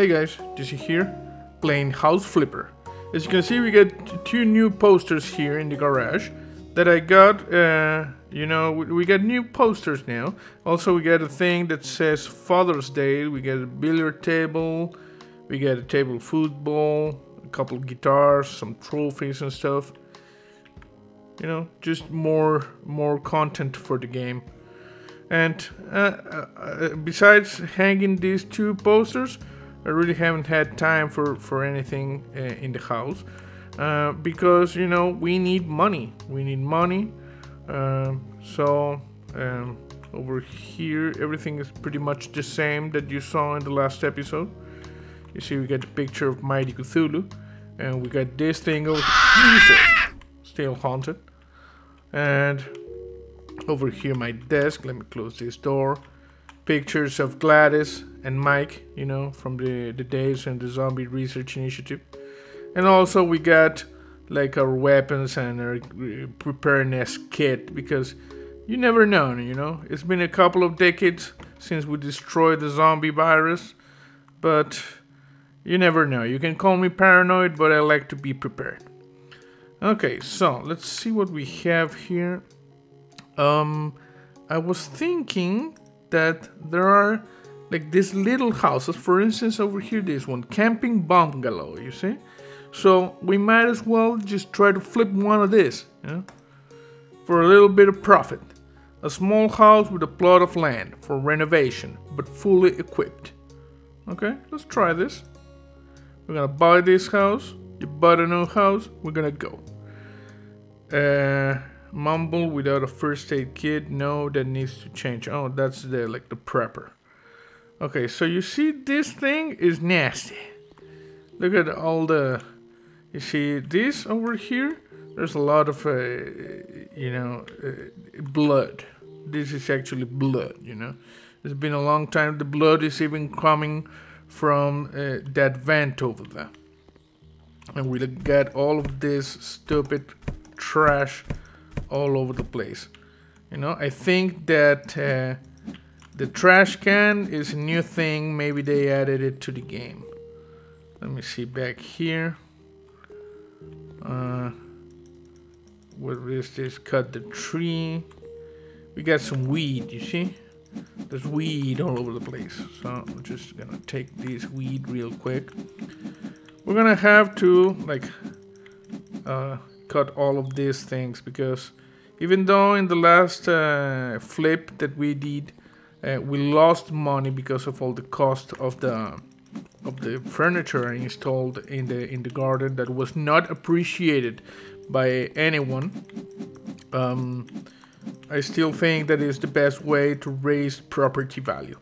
Hey guys, Jesse here, playing House Flipper. As you can see, we got two new posters here in the garage that I got. Uh, you know, we, we got new posters now. Also, we got a thing that says Father's Day. We got a billiard table. We got a table football, a couple guitars, some trophies and stuff. You know, just more more content for the game. And uh, uh, uh, besides hanging these two posters, I really haven't had time for for anything uh, in the house uh, because you know we need money. We need money. Um, so um, over here, everything is pretty much the same that you saw in the last episode. You see, we got the picture of Mighty Cthulhu, and we got this thing over here, still haunted. And over here, my desk. Let me close this door pictures of Gladys and Mike, you know, from the, the days and the Zombie Research Initiative. And also we got like our weapons and our preparedness kit because you never know, you know. It's been a couple of decades since we destroyed the zombie virus, but you never know. You can call me paranoid, but I like to be prepared. Okay, so let's see what we have here. Um, I was thinking that there are like these little houses. For instance, over here, this one, camping bungalow. You see, so we might as well just try to flip one of these, you know, for a little bit of profit. A small house with a plot of land for renovation, but fully equipped. Okay, let's try this. We're gonna buy this house. You bought a new house. We're gonna go. Uh, mumble without a first aid kit. No, that needs to change. Oh, that's the like the prepper. Okay, so you see this thing is nasty. Look at all the. You see this over here? There's a lot of, uh, you know, uh, blood. This is actually blood. You know, it's been a long time. The blood is even coming from uh, that vent over there. And we get all of this stupid trash all over the place. You know, I think that uh, the trash can is a new thing. Maybe they added it to the game. Let me see back here. Uh, what is this? Cut the tree. We got some weed, you see? There's weed all over the place. So I'm just gonna take this weed real quick. We're gonna have to like uh, cut all of these things because even though in the last uh, flip that we did uh, we lost money because of all the cost of the of the furniture installed in the in the garden that was not appreciated by anyone. Um, I still think that is the best way to raise property value.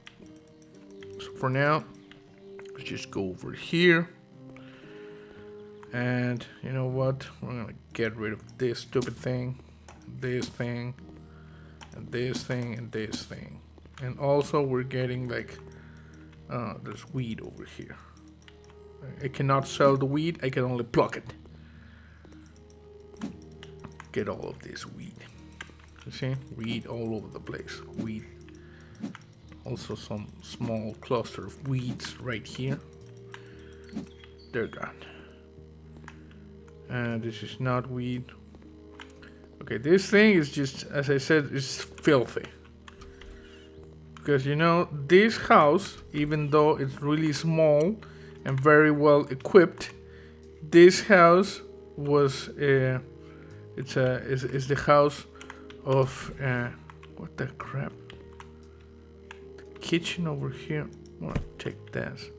So for now let's just go over here. And you know what? We're gonna get rid of this stupid thing this thing and this thing and this thing and also we're getting like uh, there's weed over here. I cannot sell the weed I can only pluck it. Get all of this weed. You see? Weed all over the place. Weed. Also some small cluster of weeds right here. They're gone. And this is not weed. Okay, this thing is just, as I said, it's filthy. Because, you know, this house, even though it's really small and very well equipped, this house was, uh, it's a, is, is the house of, uh, what the crap? The kitchen over here. To take this.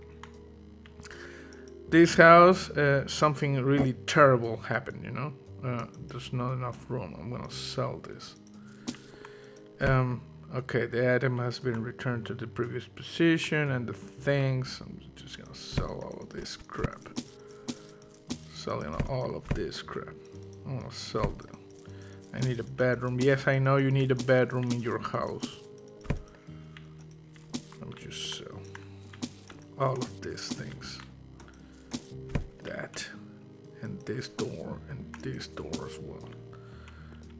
This house, uh, something really terrible happened, you know? Uh, there's not enough room. I'm gonna sell this. Um, okay, the item has been returned to the previous position and the things. I'm just gonna sell all of this crap. Selling all of this crap. I'm gonna sell them. I need a bedroom. Yes, I know you need a bedroom in your house. Let me just sell all of these things. That and this door and this door as well.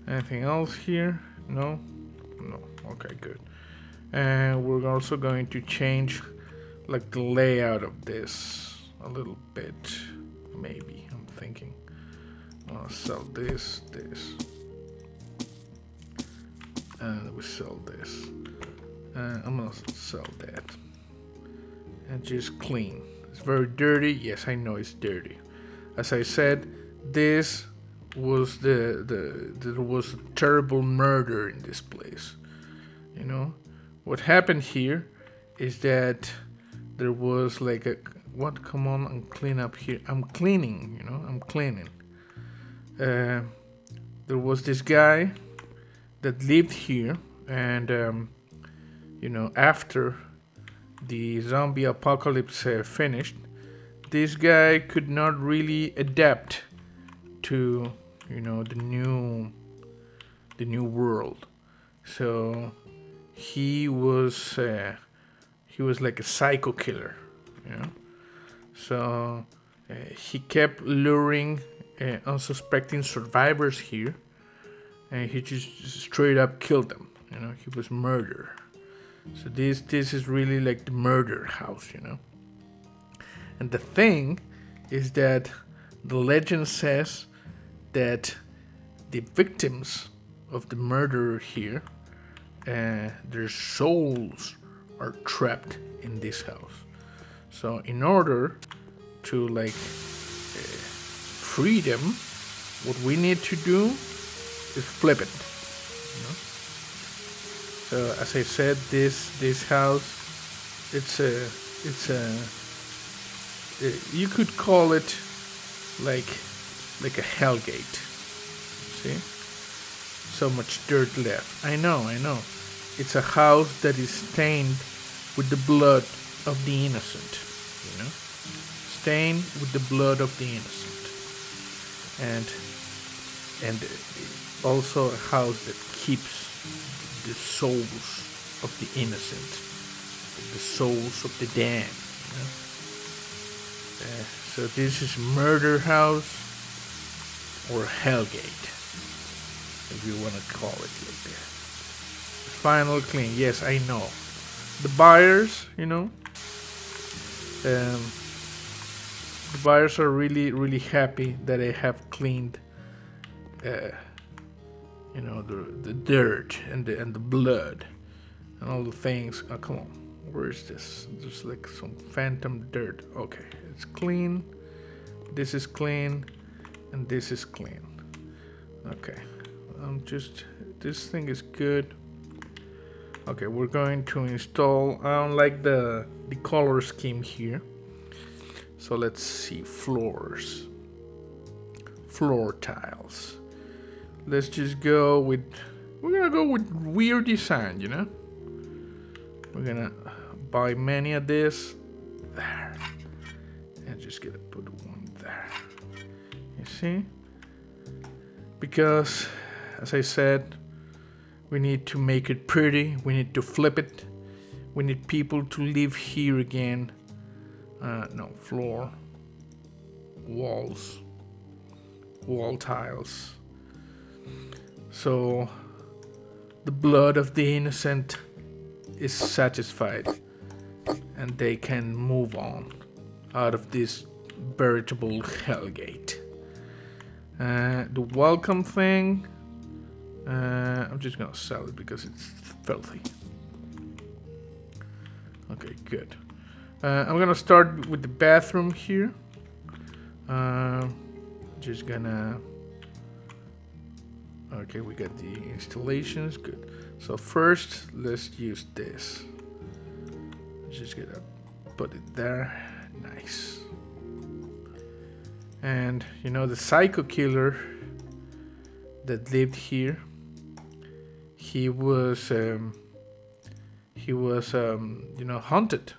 Anything else here? No? No. Okay, good. And we're also going to change like the layout of this a little bit maybe I'm thinking. I'll sell this this. And we sell this. I'm gonna sell that. And just clean. It's very dirty. Yes I know it's dirty. As I said this was the the there was a terrible murder in this place you know? What happened here is that there was like a what come on and clean up here. I'm cleaning you know i'm cleaning. Uh, there was this guy that lived here and um, you know after the zombie apocalypse uh, finished this guy could not really adapt to you know the new the new world. So he was uh, he was like a psycho killer you know? So uh, he kept luring uh, unsuspecting survivors here and he just straight up killed them you know? He was murder so this this is really like the murder house you know? And the thing is that the legend says that the victims of the murderer here, uh, their souls are trapped in this house. So in order to like uh, free them, what we need to do is flip it. You know? So as I said, this this house, it's a it's a uh, you could call it like like a hell gate. See? So much dirt left. I know, I know. It's a house that is stained with the blood of the innocent. You know? Stained with the blood of the innocent. And and also a house that keeps the souls of the innocent, the souls of the damned. You know? uh, so this is murder house or Hellgate, if you want to call it like that. Final clean, yes, I know. The buyers, you know, um, the buyers are really, really happy that I have cleaned, uh, you know, the the dirt and the and the blood and all the things. Oh, come on, where is this? There's like some phantom dirt. Okay, it's clean. This is clean and this is clean okay I'm just this thing is good. Okay we're going to install I don't like the the color scheme here. So let's see floors. Floor tiles. Let's just go with we're gonna go with weird design you know? We're gonna buy many of this. There. And just gonna put one there. You see? Because, as I said, we need to make it pretty, we need to flip it, we need people to live here again. Uh, no, floor, walls, wall tiles. So, the blood of the innocent is satisfied and they can move on out of this veritable hellgate. Uh, the welcome thing, uh, I'm just gonna sell it because it's filthy. Okay, good. Uh, I'm gonna start with the bathroom here. Uh, just gonna. Okay, we got the installations. Good. So first, let's use this. Just gonna put it there. Nice. And you know, the psycho killer that lived here, he was um, he was um, you know haunted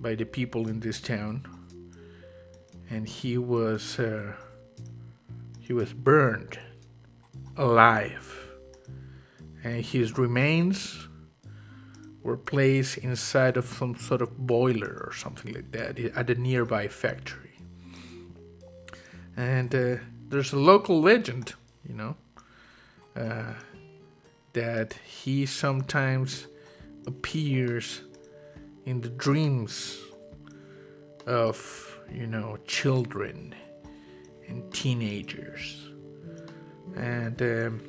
by the people in this town, and he was uh, he was burned alive, and his remains were placed inside of some sort of boiler or something like that at a nearby factory. And uh, there's a local legend, you know, uh, that he sometimes appears in the dreams of, you know, children and teenagers. And um,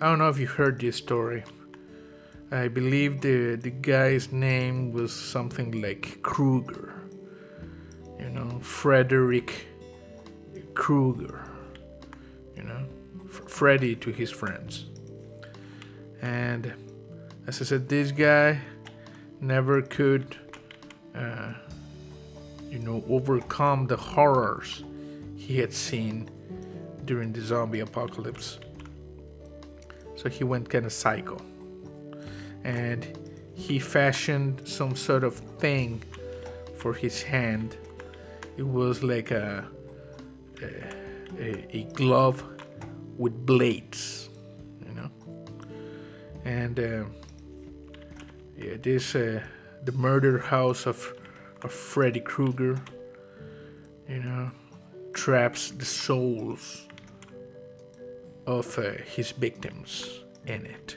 I don't know if you heard this story. I believe the the guy's name was something like Krueger. You know, Frederick Krueger. You know, F- Freddy to his friends. And as I said, this guy never could, uh, you know, overcome the horrors he had seen during the zombie apocalypse. So he went kind of psycho. And he fashioned some sort of thing for his hand. It was like a, a, a glove with blades. And uh, yeah, this uh, the murder house of of Freddy Krueger, you know, traps the souls of uh, his victims in it.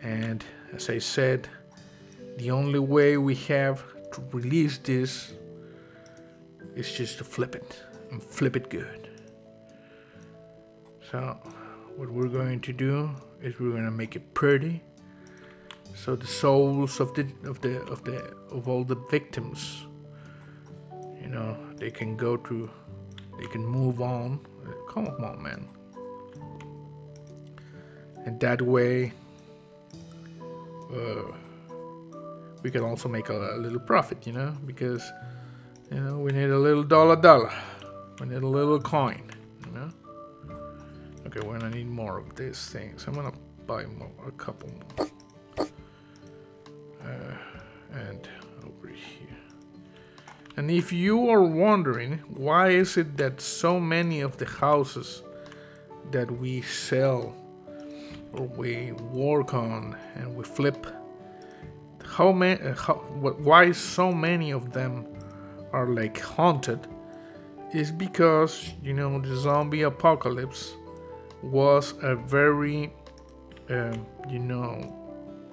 And as I said, the only way we have to release this is just to flip it and flip it good. So, what we're going to do is we're to make it pretty. So the souls of the of the of the of all the victims, you know, they can go to, they can move on. Come on, man. And that way, uh, we can also make a, a little profit, you know, because you know we need a little dollar dollar, we need a little coin. Okay, we're gonna need more of these things. I'm gonna buy more, a couple more. Uh, and over here. And if you are wondering why is it that so many of the houses that we sell or we work on and we flip, how many, how, why so many of them are like haunted, is because you know the zombie apocalypse was a very, um, you know,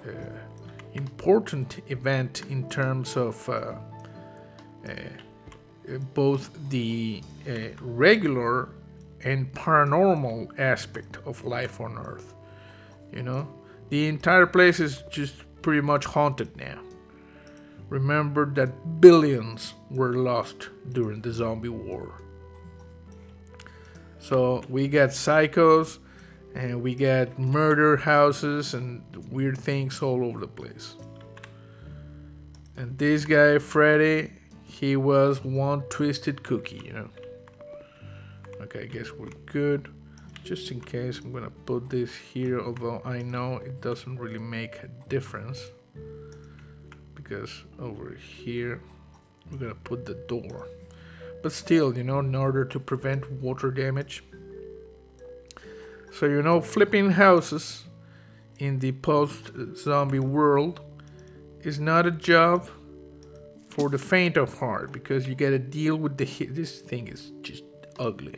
uh, important event in terms of uh, uh, both the uh, regular and paranormal aspect of life on Earth. You know, the entire place is just pretty much haunted now. Remember that billions were lost during the zombie war. So we got psychos and we got murder houses and weird things all over the place. And this guy, Freddy, he was one twisted cookie, you know. Okay, I guess we're good. Just in case, I'm gonna put this here, although I know it doesn't really make a difference. Because over here, we're gonna put the door. But still, you know, in order to prevent water damage. So, you know, flipping houses in the post zombie world is not a job for the faint of heart because you gotta deal with the. This thing is just ugly.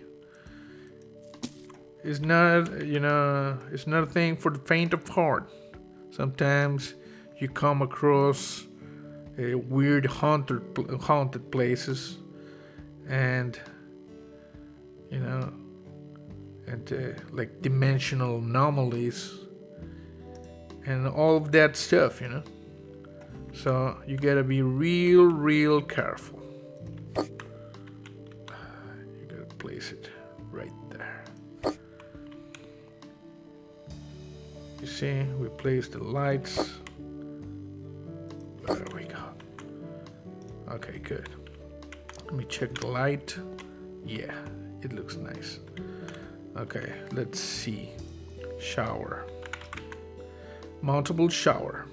It's not, you know, it's not a thing for the faint of heart. Sometimes you come across uh, weird haunted haunted places, and you know, and uh, like dimensional anomalies, and all of that stuff, you know. So you gotta be real, real careful. You gotta place it right there. You see, we place the lights. There we go. Okay, good. Let me check the light. Yeah, it looks nice. Okay, let's see. Shower. Mountable shower.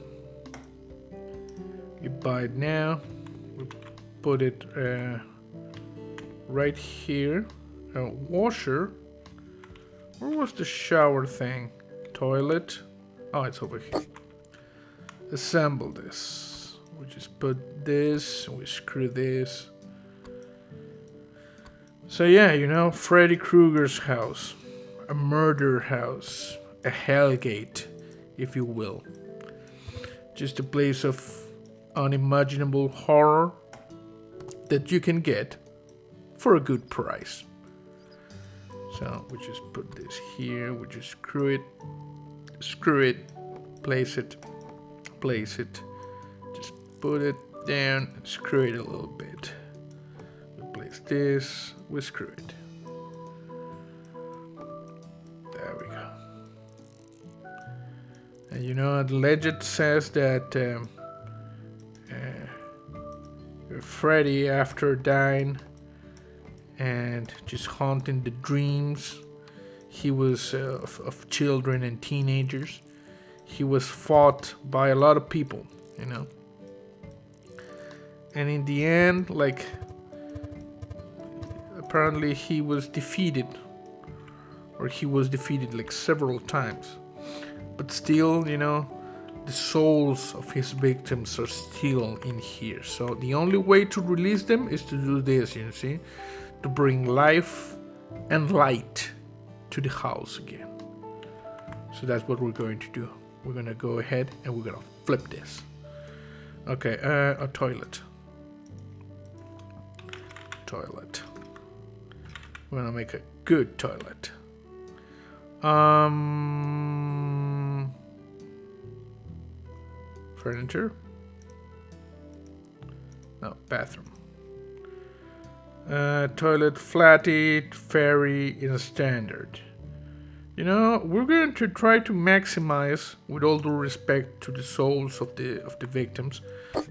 We buy it now. We put it uh, right here. A washer. Where was the shower thing? Toilet. Oh, it's over here. Assemble this. We just put this. We screw this. So yeah, you know, Freddy Krueger's house, a murder house, a hellgate, if you will. Just a place of unimaginable horror that you can get for a good price. So we just put this here, we just screw it, screw it, place it, place it, just put it down, screw it a little bit. Place this, we screw it. There we go. And you know, the legend says that um, uh, Freddy, after dying and just haunting the dreams, he was uh, of, of children and teenagers. He was fought by a lot of people, you know. And in the end, like, apparently he was defeated, or he was defeated like several times but still, you know, the souls of his victims are still in here. So the only way to release them is to do this, you see, to bring life and light to the house again. So that's what we're going to do. We're gonna go ahead and we're gonna flip this. Okay, uh, a toilet. Toilet. We're gonna make a good toilet. Um, furniture. No, bathroom. Uh, toilet flatty, fairy in standard. You know, we're going to try to maximize, with all due respect to the souls of the of the victims,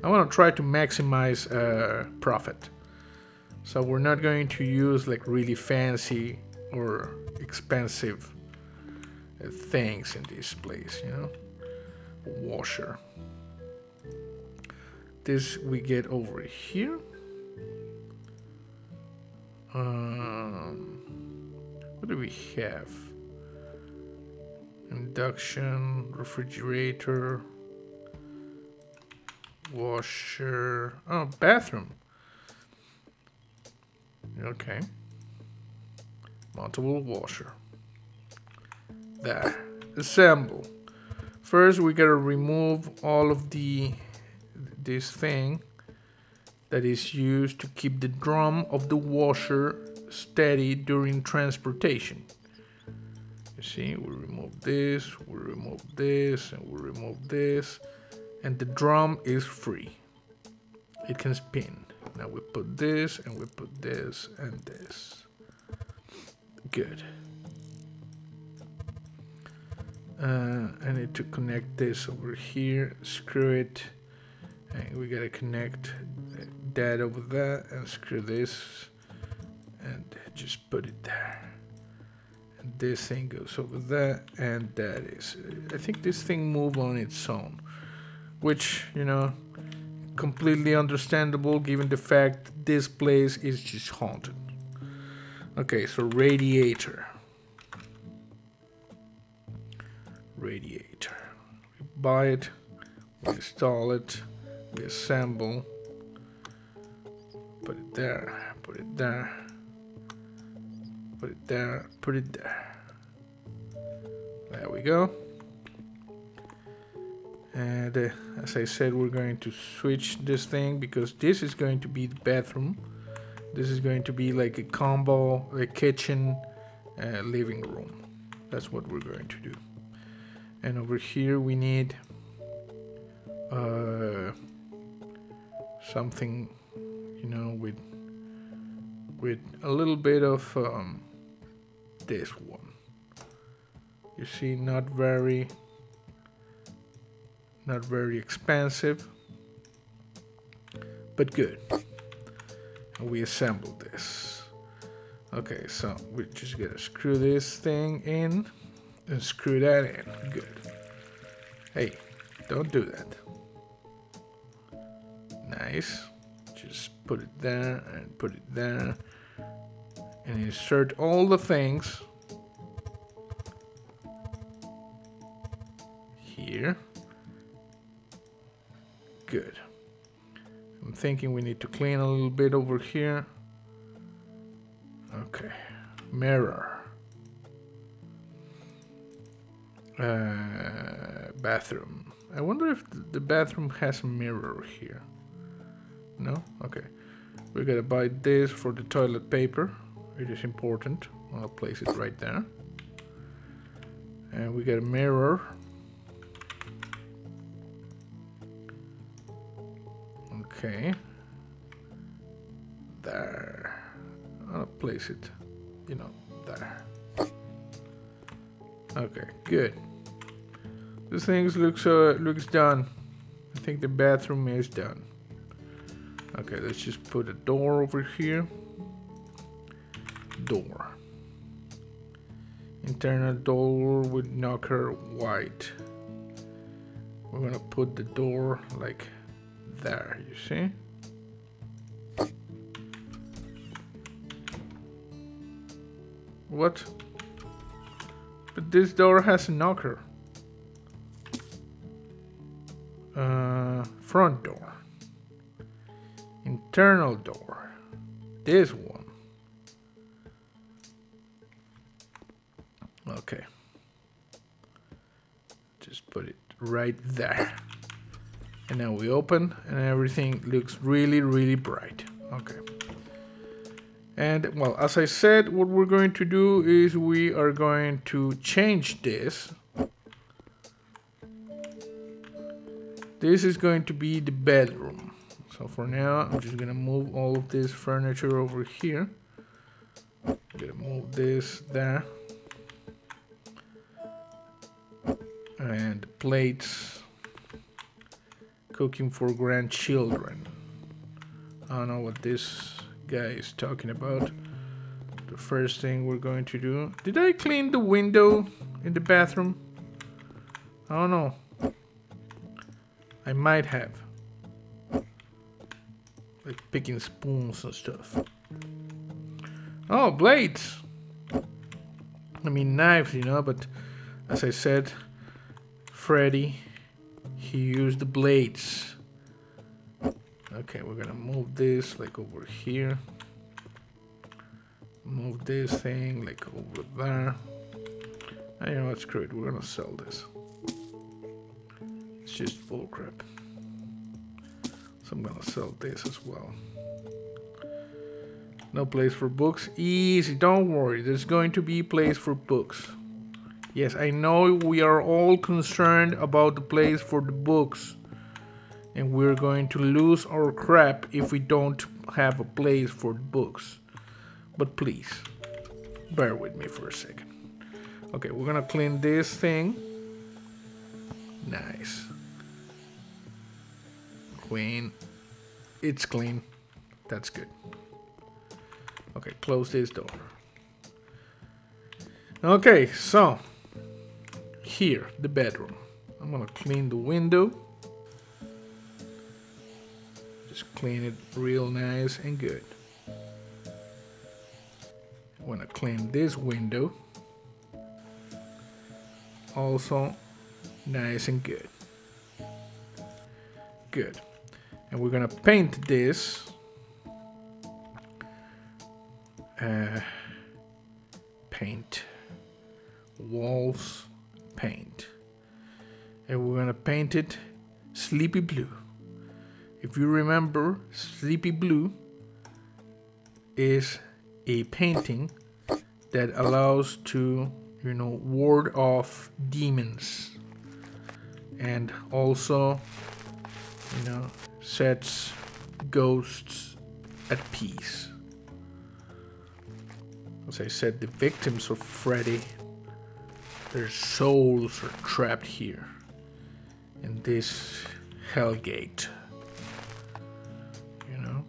I want to try to maximize uh, profit. So we're not going to use like really fancy or expensive things in this place, you know. Washer. This we get over here. Um, what do we have? Induction, refrigerator, washer. Oh, bathroom. Okay. Multiple washer. There assemble. First we gotta remove all of the this thing that is used to keep the drum of the washer steady during transportation. You see we remove this we remove this and we remove this and the drum is free. It can spin now we put this and we put this and this. Good. Uh, I need to connect this over here. Screw it. And we gotta connect that over there and screw this and just put it there. And this thing goes over there and that is I think this thing move on its own which you know completely understandable given the fact this place is just haunted okay so radiator radiator. We buy it, we install it, we assemble, put it there, put it there, put it there, put it there. There we go. And uh, as I said, we're going to switch this thing because this is going to be the bathroom. This is going to be like a combo, a kitchen, uh, living room. That's what we're going to do and over here we need uh, something you know with with a little bit of um, this one you see not very not very expensive but good and we assemble this okay so we just gotta screw this thing in and screw that in. Good. Hey, don't do that. Nice. Just put it there and put it there. And insert all the things here. Good. I'm thinking we need to clean a little bit over here. Okay. Mirror. uh, bathroom I wonder if the bathroom has a mirror here. No? Okay. We gotta buy this for the toilet paper. It is important. I'll place it right there. And we got a mirror. Okay. There. I'll place it, you know, there. Okay, good. This thing looks uh, looks done. I think the bathroom is done. Okay, let's just put a door over here. Door. Internal door with knocker white. We're gonna put the door like there, you see? What? But this door has a knocker. Uh, front door. Internal door. This one. Okay. Just put it right there. And now we open and everything looks really, really bright. Okay. And well, as I said, what we're going to do is we are going to change this. This is going to be the bedroom. So for now, I'm just gonna move all of this furniture over here. I'm gonna move this there. And plates. Cooking for grandchildren. I don't know what this guy is talking about. The first thing we're going to do. Did I clean the window in the bathroom? I don't know. I might have. Like picking spoons and stuff. Oh, blades! I mean knives, you know, but as I said, Freddy, he used the blades. Okay, we're gonna move this like over here. Move this thing like over there. And you know what, screw it, we're gonna sell this. It's just full crap. So I'm gonna sell this as well. No place for books. Easy, don't worry. There's going to be place for books. Yes, I know we are all concerned about the place for the books and we're going to lose our crap if we don't have a place for the books. But please, bear with me for a second. Okay, we're gonna clean this thing. Nice. Clean. It's clean. That's good. Okay, close this door. Okay, so here, the bedroom. I'm gonna clean the window. Just clean it real nice and good. I want to clean this window. Also nice and good. Good. And we're gonna paint this. Uh, paint. Walls paint. And we're gonna paint it sleepy blue. If you remember, Sleepy Blue is a painting that allows to, you know, ward off demons and also, you know, sets ghosts at peace. As I said, the victims of Freddy, their souls are trapped here in this hellgate. You know,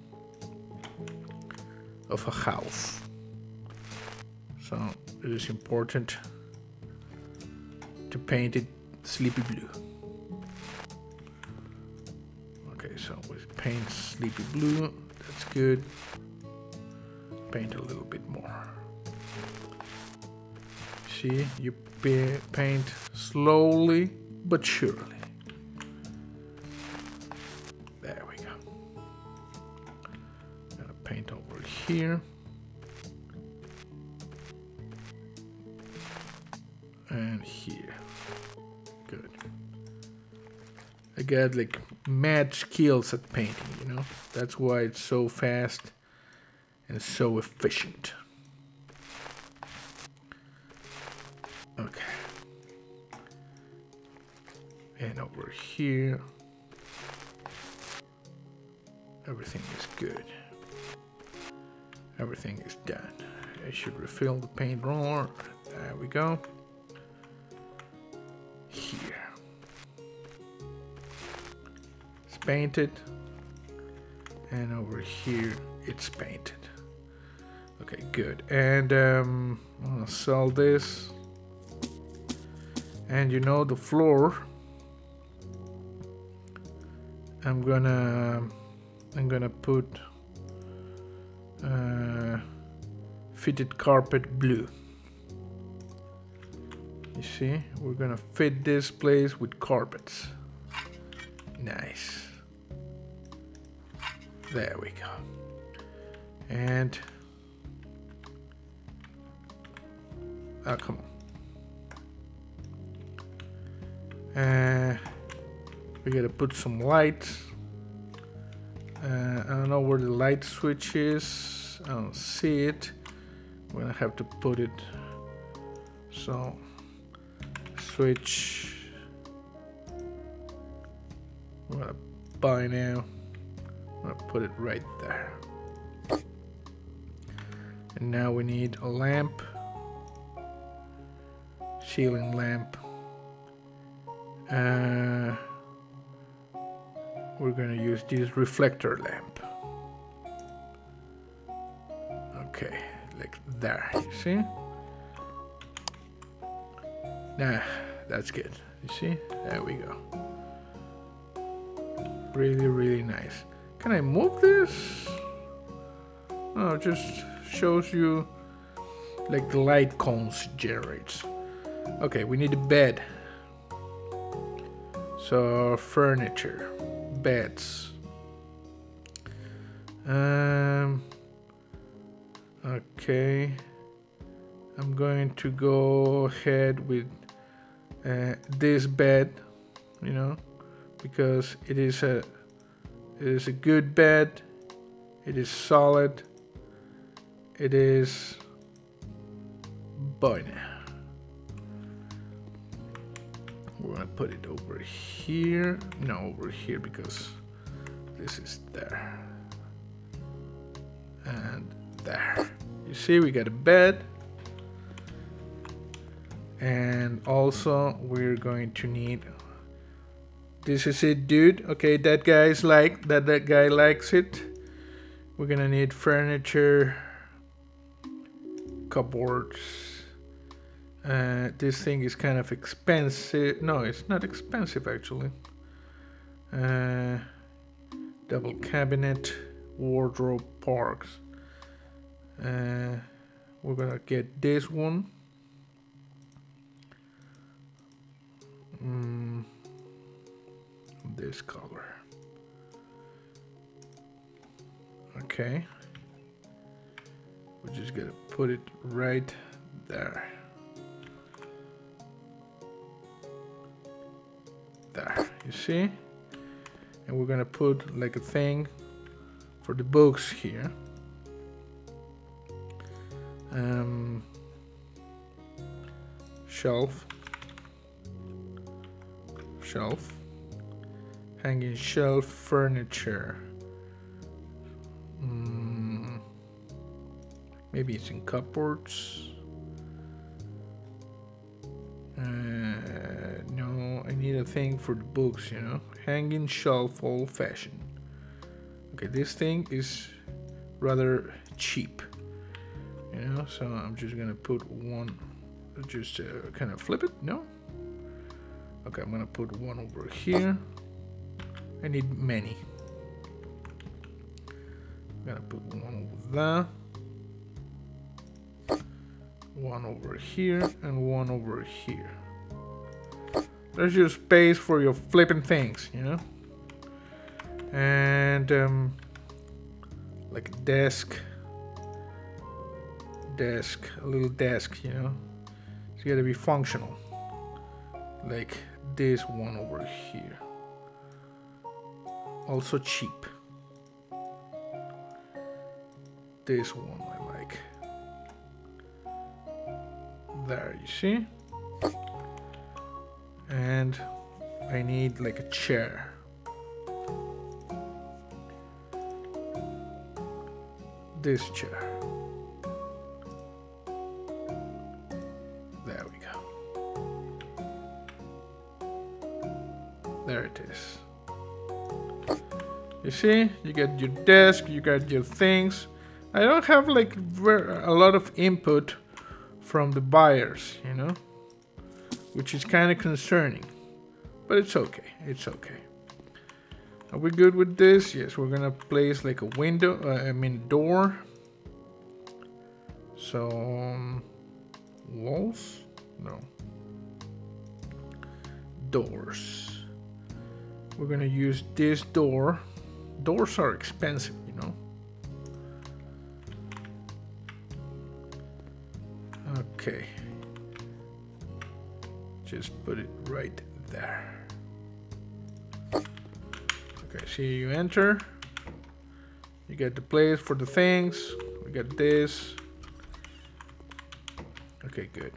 of a house. So it is important to paint it sleepy blue. Okay, so we paint sleepy blue, that's good. Paint a little bit more. See, you paint slowly but surely. There we go. Gonna paint over here. And here. Good. I got like mad skills at painting, you know? That's why it's so fast and so efficient. Here, everything is good. Everything is done. I should refill the paint roller. There we go. Here. It's painted. And over here, it's painted. Okay, good. And um, I'm gonna sell this. And you know the floor. I'm gonna I'm gonna put uh, fitted carpet blue. You see, we're gonna fit this place with carpets. Nice. There we go. And oh, come on. Uh, we gotta put some light Uh, I don't know where the light switch is. I don't see it. I'm gonna have to put it. So, switch. I'm gonna buy now. I'm gonna put it right there. And now we need a lamp. Ceiling lamp. Uh, we're going to use this reflector lamp. Okay, like there, you see? Nah, that's good. You see? There we go. Really, really nice. Can I move this? No, it just shows you like the light cones generates. Okay, we need a bed. So furniture beds. Um, okay. I'm going to go ahead with uh, this bed, you know, because it is a it is a good bed. It is solid. It is boy we're gonna put it over here. No over here because this is there. And there. You see we got a bed. And also we're going to need this is it dude. Okay that guy's like that that guy likes it. We're gonna need furniture cupboards uh, this thing is kind of expensive. No, it's not expensive actually. Uh, double cabinet, wardrobe parks. Uh, we're gonna get this one. Mm, this color. Okay. We're just gonna put it right there. There you see? And we're gonna put like a thing for the books here. Um, shelf. Shelf. Hanging shelf furniture. Mm, maybe it's in cupboards uh, no, I need a thing for the books, you know. Hanging shelf, old fashioned. Okay, this thing is rather cheap, you know. So I'm just gonna put one, just uh, kind of flip it. No. Okay, I'm gonna put one over here. I need many. I'm gonna put one over there one over here and one over here. There's your space for your flipping things, you know? And, um, like a desk. Desk, a little desk, you know? It's gotta be functional. Like this one over here. also cheap. This one There, you see? And I need like a chair. This chair. There we go. There it is. You see, you get your desk, you got your things. I don't have like a lot of input from the buyers, you know, which is kind of concerning, but it's okay. It's okay. Are we good with this? Yes, we're gonna place like a window, uh, I mean door. So, um, walls? No. Doors. We're gonna use this door doors are expensive, you know. Okay. Just put it right there. Okay, see you enter. You get the place for the things. We got this. Okay, good.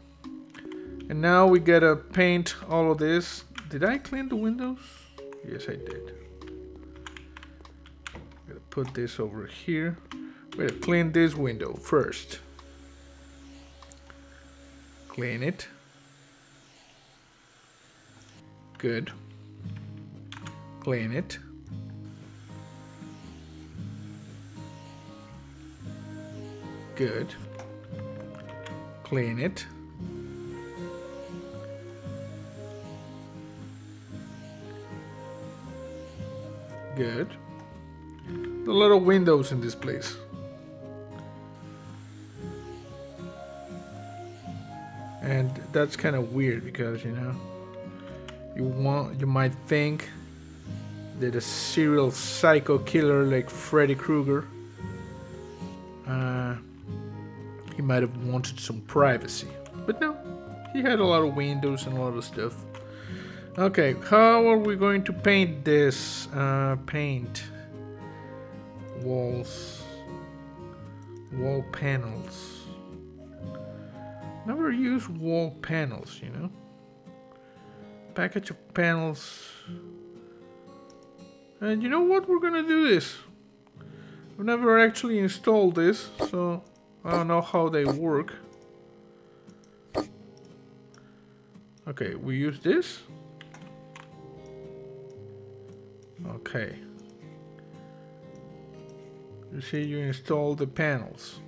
And now we gotta paint all of this. Did I clean the windows? Yes, I did Gotta put this over here. We're gonna clean this window first. Clean it. Good. Clean it. Good. Clean it. Good a lot of windows in this place. And that's kind of weird because, you know, you want you might think that a serial psycho killer like Freddy Krueger uh, he might have wanted some privacy. But no, he had a lot of windows and a lot of stuff. Okay, how are we going to paint this? Uh, paint walls, wall panels. Never use wall panels, you know. Package of panels. And you know what? We're gonna do this. I've never actually installed this, so I don't know how they work. Okay, we use this. Okay. You see, you install the panels.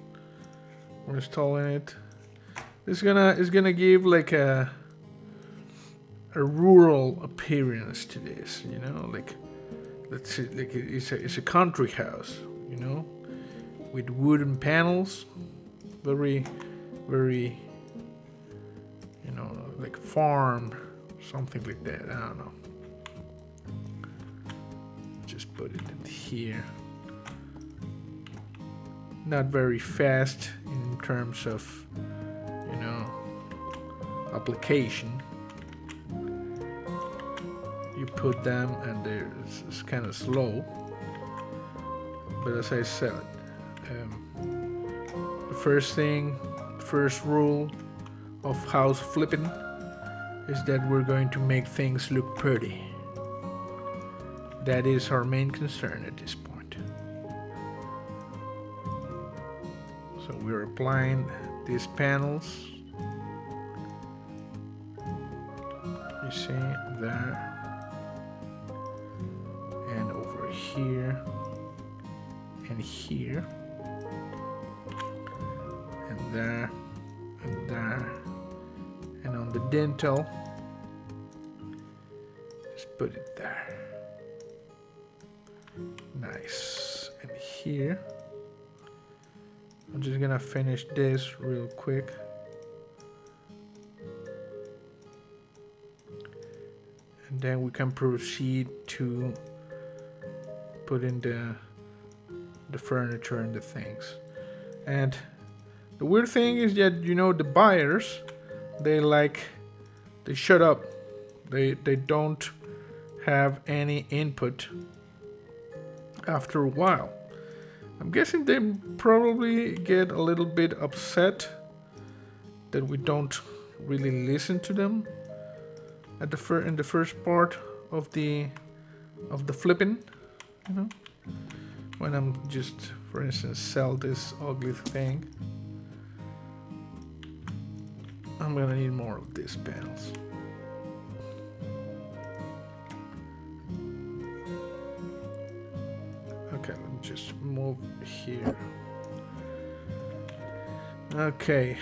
We're installing it. It's gonna it's gonna give like a a rural appearance to this, you know, like let's see, like it's a it's a country house, you know, with wooden panels, very very you know like farm, something like that. I don't know. Just put it in here not very fast in terms of you know application. You put them and it's, it's kind of slow. But as I said um, the first thing first rule of house flipping is that we're going to make things look pretty. That is our main concern at this point. So we're applying these panels see there and over here. And here. And there. And there. And on the dental. Just put it there. Nice. And here. I'm just gonna finish this real quick. And then we can proceed to put in the the furniture and the things. And the weird thing is that you know the buyers they like they shut up. They they don't have any input after a while. I'm guessing they probably get a little bit upset that we don't really listen to them at the fir- in the first part of the of the flipping, you know, when I'm just, for instance, sell this ugly thing. I'm gonna need more of these panels. Okay, let me just move here. Okay,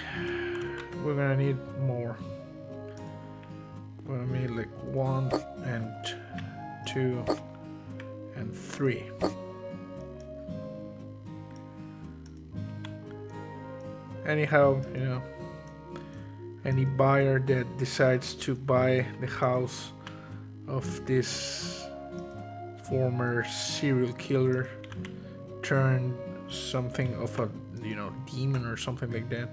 we're gonna need more. Gonna like one and two and three. Anyhow, you know, any buyer that decides to buy the house of this former serial killer turned something of a you know demon or something like that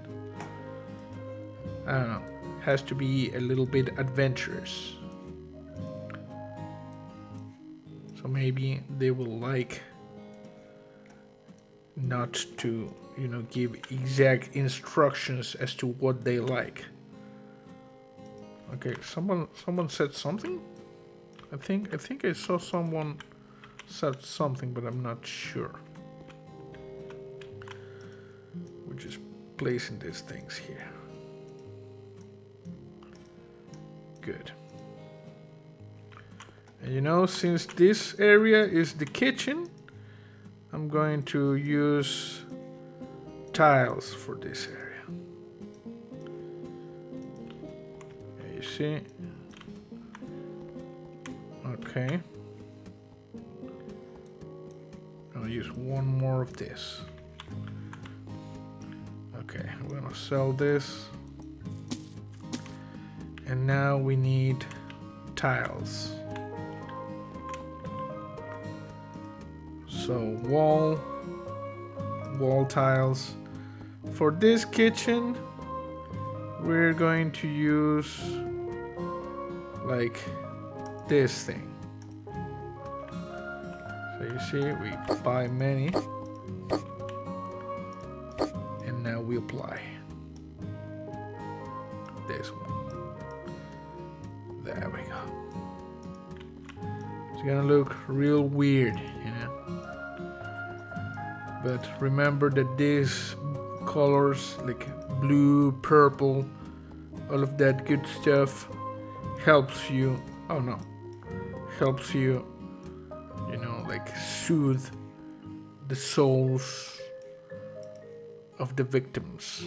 i don't know has to be a little bit adventurous. So maybe they will like not to you know give exact instructions as to what they like. Okay someone someone said something? I think i think i saw someone said something but i'm not sure. We're just placing these things here good and you know since this area is the kitchen I'm going to use tiles for this area. You see? Okay. I'll use one more of this. Okay, I'm gonna sell this. And now we need tiles. So wall, wall tiles. For this kitchen, we're going to use like this thing. So you see, we buy many. Remember that these colors, like blue, purple, all of that good stuff, helps you. Oh no, helps you, you know, like soothe the souls of the victims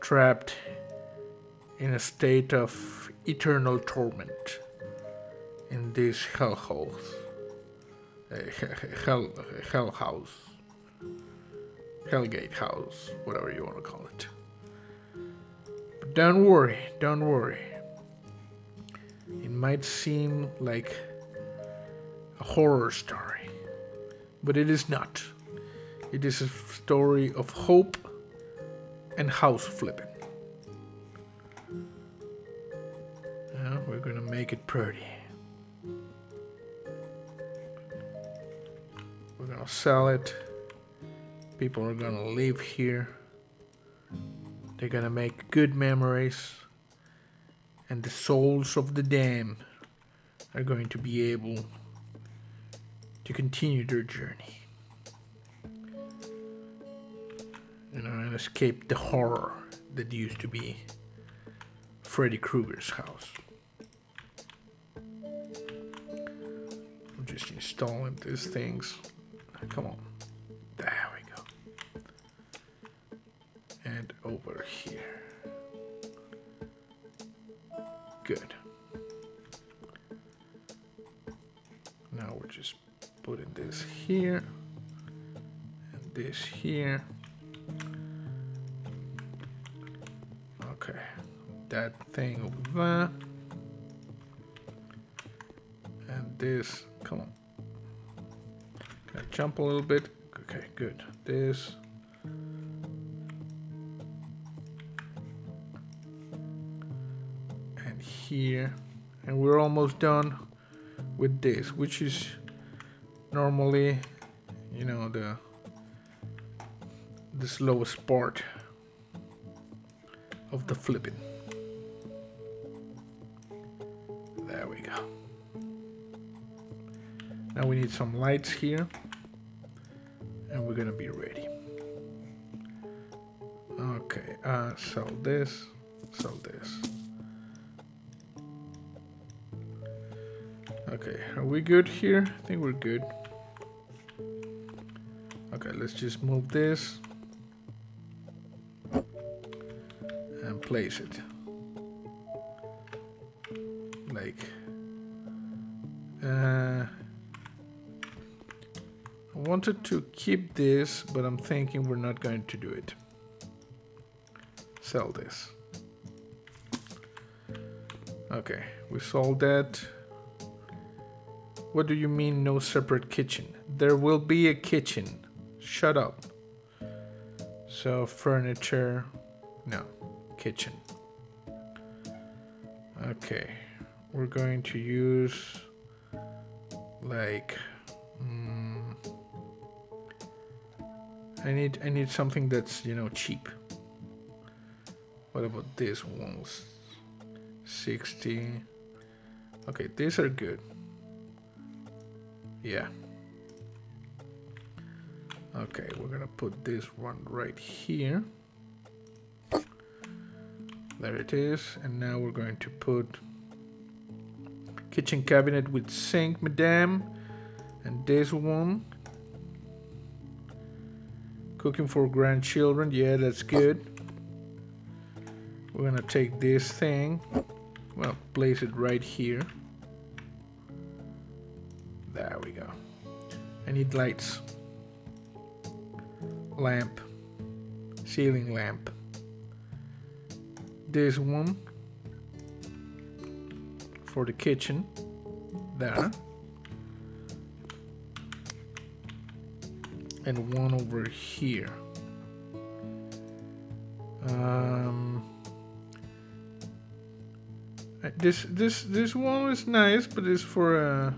trapped in a state of eternal torment in this hellhole, uh, hell, hell house, hellgate house, whatever you want to call it. But don't worry, don't worry. It might seem like a horror story, but it is not. It is a story of hope and house flipping. We're gonna make it pretty. We're gonna sell it. People are gonna live here. They're gonna make good memories. And the souls of the damned are going to be able to continue their journey. You know, and escape the horror that used to be Freddy Krueger's house. I'm just installing these things. Come on. Over here. Good. Now we're just putting this here and this here. Okay, that thing over there. And this, come on. Can I jump a little bit? Okay, good. This. Here. And we're almost done with this, which is normally you know the the slowest part of the flipping. There we go. Now we need some lights here and we're gonna be ready. Okay uh sell this sell this Okay, are we good here? I think we're good. Okay, let's just move this and place it. Like, uh, I wanted to keep this, but I'm thinking we're not going to do it. Sell this. Okay, we sold that. What do you mean no separate kitchen? There will be a kitchen. Shut up. So furniture, no, kitchen. Okay, we're going to use like mm, I need I need something that's you know cheap. What about this ones? 60. Okay, these are good. Yeah. Okay, we're gonna put this one right here. There it is. And now we're going to put kitchen cabinet with sink, madame. And this one. Cooking for grandchildren. Yeah, that's good. We're gonna take this thing. Well, place it right here. We go. I need lights. Lamp. Ceiling lamp. This one. For the kitchen. There. And one over here. Um, this this this one is nice, but it's for a uh,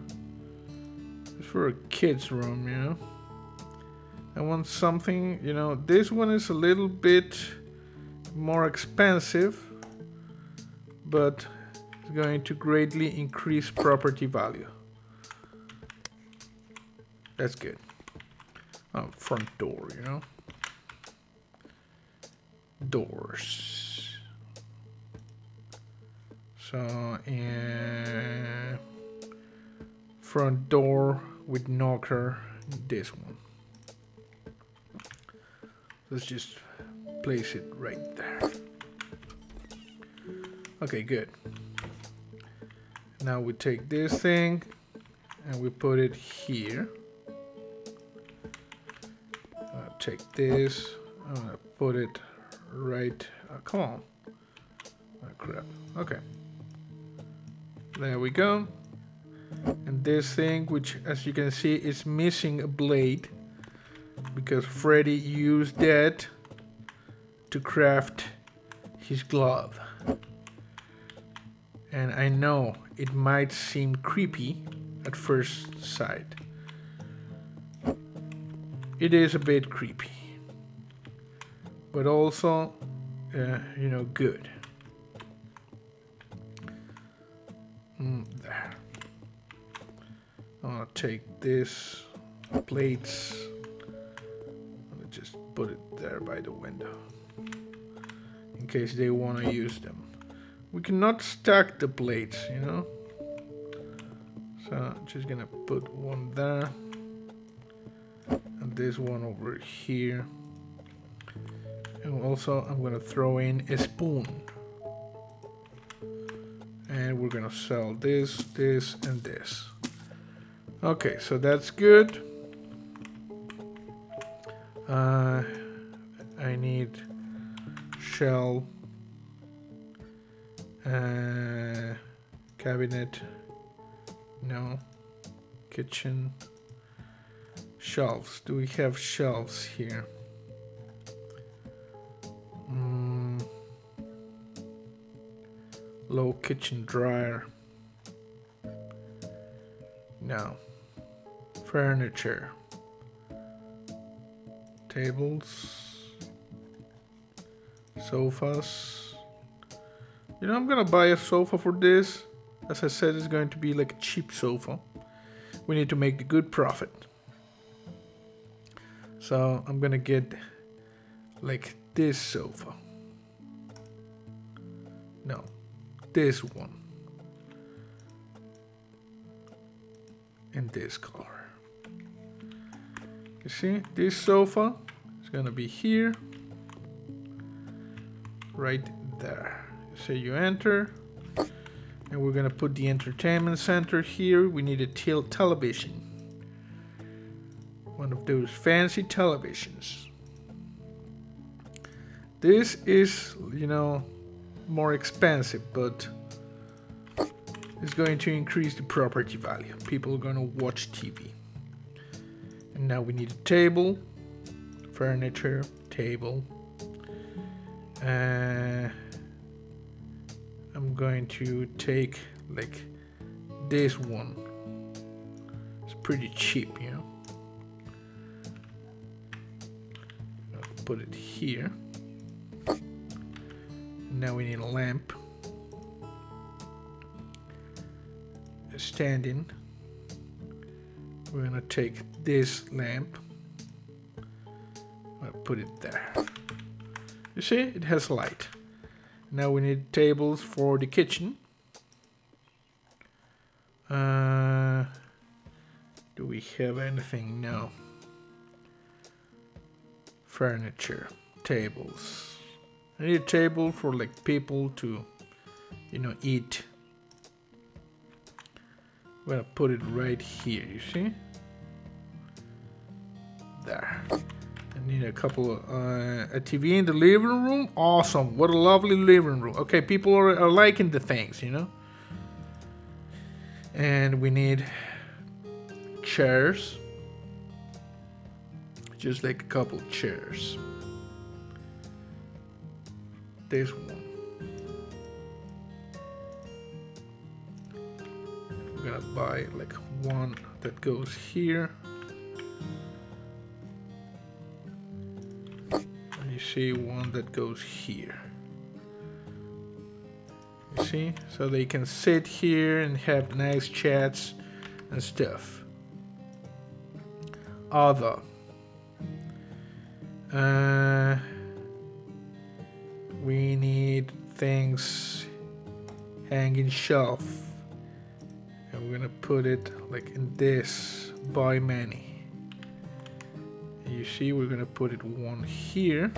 for a kid's room, you know. I want something, you know, this one is a little bit more expensive, but it's going to greatly increase property value. That's good. Oh, front door, you know. Doors. So, uh, front door with knocker this one. Let's just place it right there. Okay good. Now we take this thing and we put it here. Uh, take this I'm gonna put it right uh, come on. Oh, crap. Okay. There we go and this thing which as you can see is missing a blade because Freddy used that to craft his glove. And I know it might seem creepy at first sight. It is a bit creepy but also uh, you know good. Mm, there I'll take this plates. I'll just put it there by the window in case they want to use them. We cannot stack the plates you know? So I'm just gonna put one there and this one over here. And also I'm gonna throw in a spoon. And we're gonna sell this this and this Okay, so that's good. Uh, I need shell, uh, cabinet, no, kitchen, shelves. Do we have shelves here? Mm, low kitchen dryer. No. Furniture, tables, sofas. You know, I'm gonna buy a sofa for this. As I said, it's going to be like a cheap sofa. We need to make a good profit. So I'm gonna get like this sofa. No, this one. In this color. You see, this sofa is gonna be here right there. So you enter, and we're gonna put the entertainment center here. We need a tel television. One of those fancy televisions. This is, you know, more expensive, but it's going to increase the property value. People are gonna watch TV. And now we need a table, furniture, table, uh, I'm going to take like this one. It's pretty cheap you know. I'll put it here. Now we need a lamp. Standing we're gonna take this lamp I'll put it there you see, it has light. Now we need tables for the kitchen. Uh, do we have anything? No. Furniture, tables. I need a table for like people to, you know, eat. I'm gonna put it right here, you see? There. I need a couple of, uh, a TV in the living room. Awesome. What a lovely living room. Okay, people are, are liking the things, you know? And we need chairs. Just like a couple chairs. This one. Gonna buy like one that goes here. You see one that goes here. You see? So they can sit here and have nice chats and stuff. Other. Uh, we need things hanging shelf. We're gonna put it like in this by many. You see we're gonna put it one here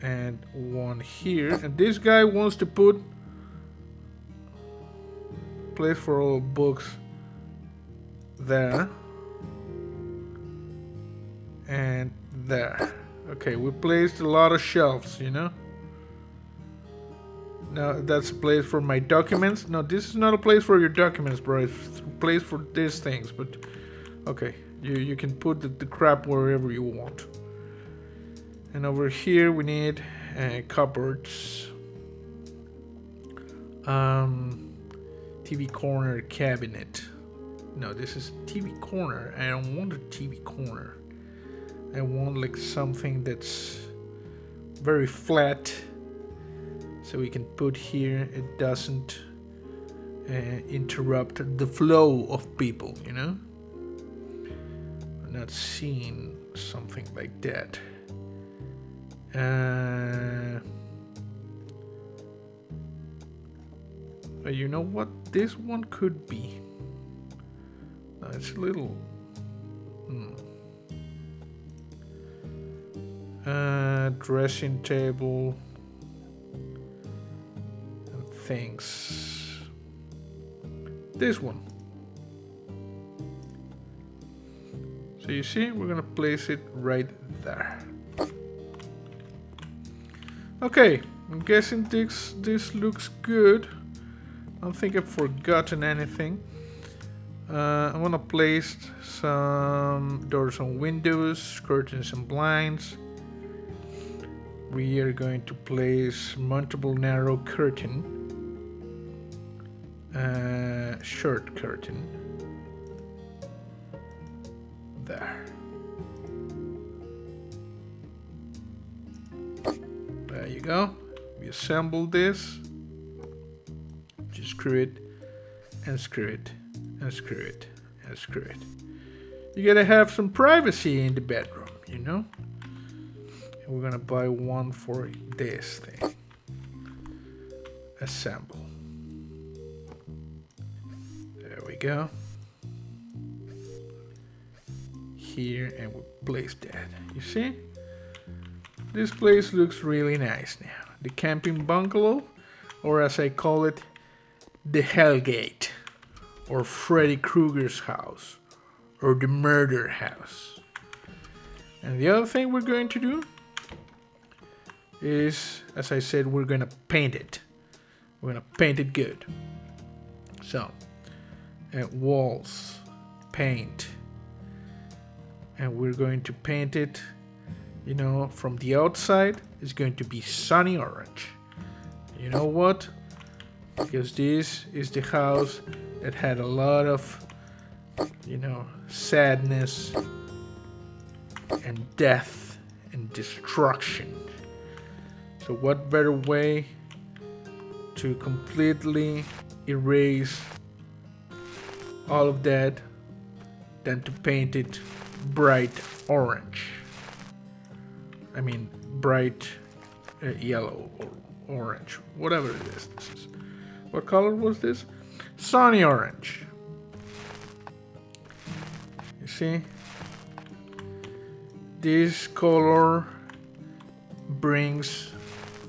and one here. And this guy wants to put place for all books there and there. Okay we placed a lot of shelves you know now that's a place for my documents. No this is not a place for your documents bro. It's a place for these things but okay. You you can put the, the crap wherever you want. And over here we need uh, cupboards. Um, TV corner cabinet. No this is TV corner. I don't want a TV corner. I want like something that's very flat so we can put here it doesn't uh, interrupt the flow of people you know not seeing something like that uh, you know what this one could be? It's a little. Hmm. Uh, dressing table things. This one. So you see, we're gonna place it right there. Okay, I'm guessing this this looks good. I don't think I've forgotten anything. Uh, I want to place some doors and windows, curtains and blinds. We are going to place multiple narrow curtain, uh, shirt curtain. There. There you go. We assemble this. Just screw it and screw it and screw it and screw it. You gotta have some privacy in the bedroom, you know? And we're gonna buy one for this thing. Assemble. Go. Here and we place that. You see? This place looks really nice now. The camping bungalow, or as I call it, the Hellgate, or Freddy Krueger's house, or the murder house. And the other thing we're going to do is, as I said, we're gonna paint it. We're gonna paint it good. So, walls, paint, and we're going to paint it you know, from the outside is going to be sunny orange. You know what? Because this is the house that had a lot of, you know, sadness and death and destruction. So what better way to completely erase all of that than to paint it bright orange. I mean, bright uh, yellow or orange, whatever it is. Is. What color was this? Sunny orange. You see? This color brings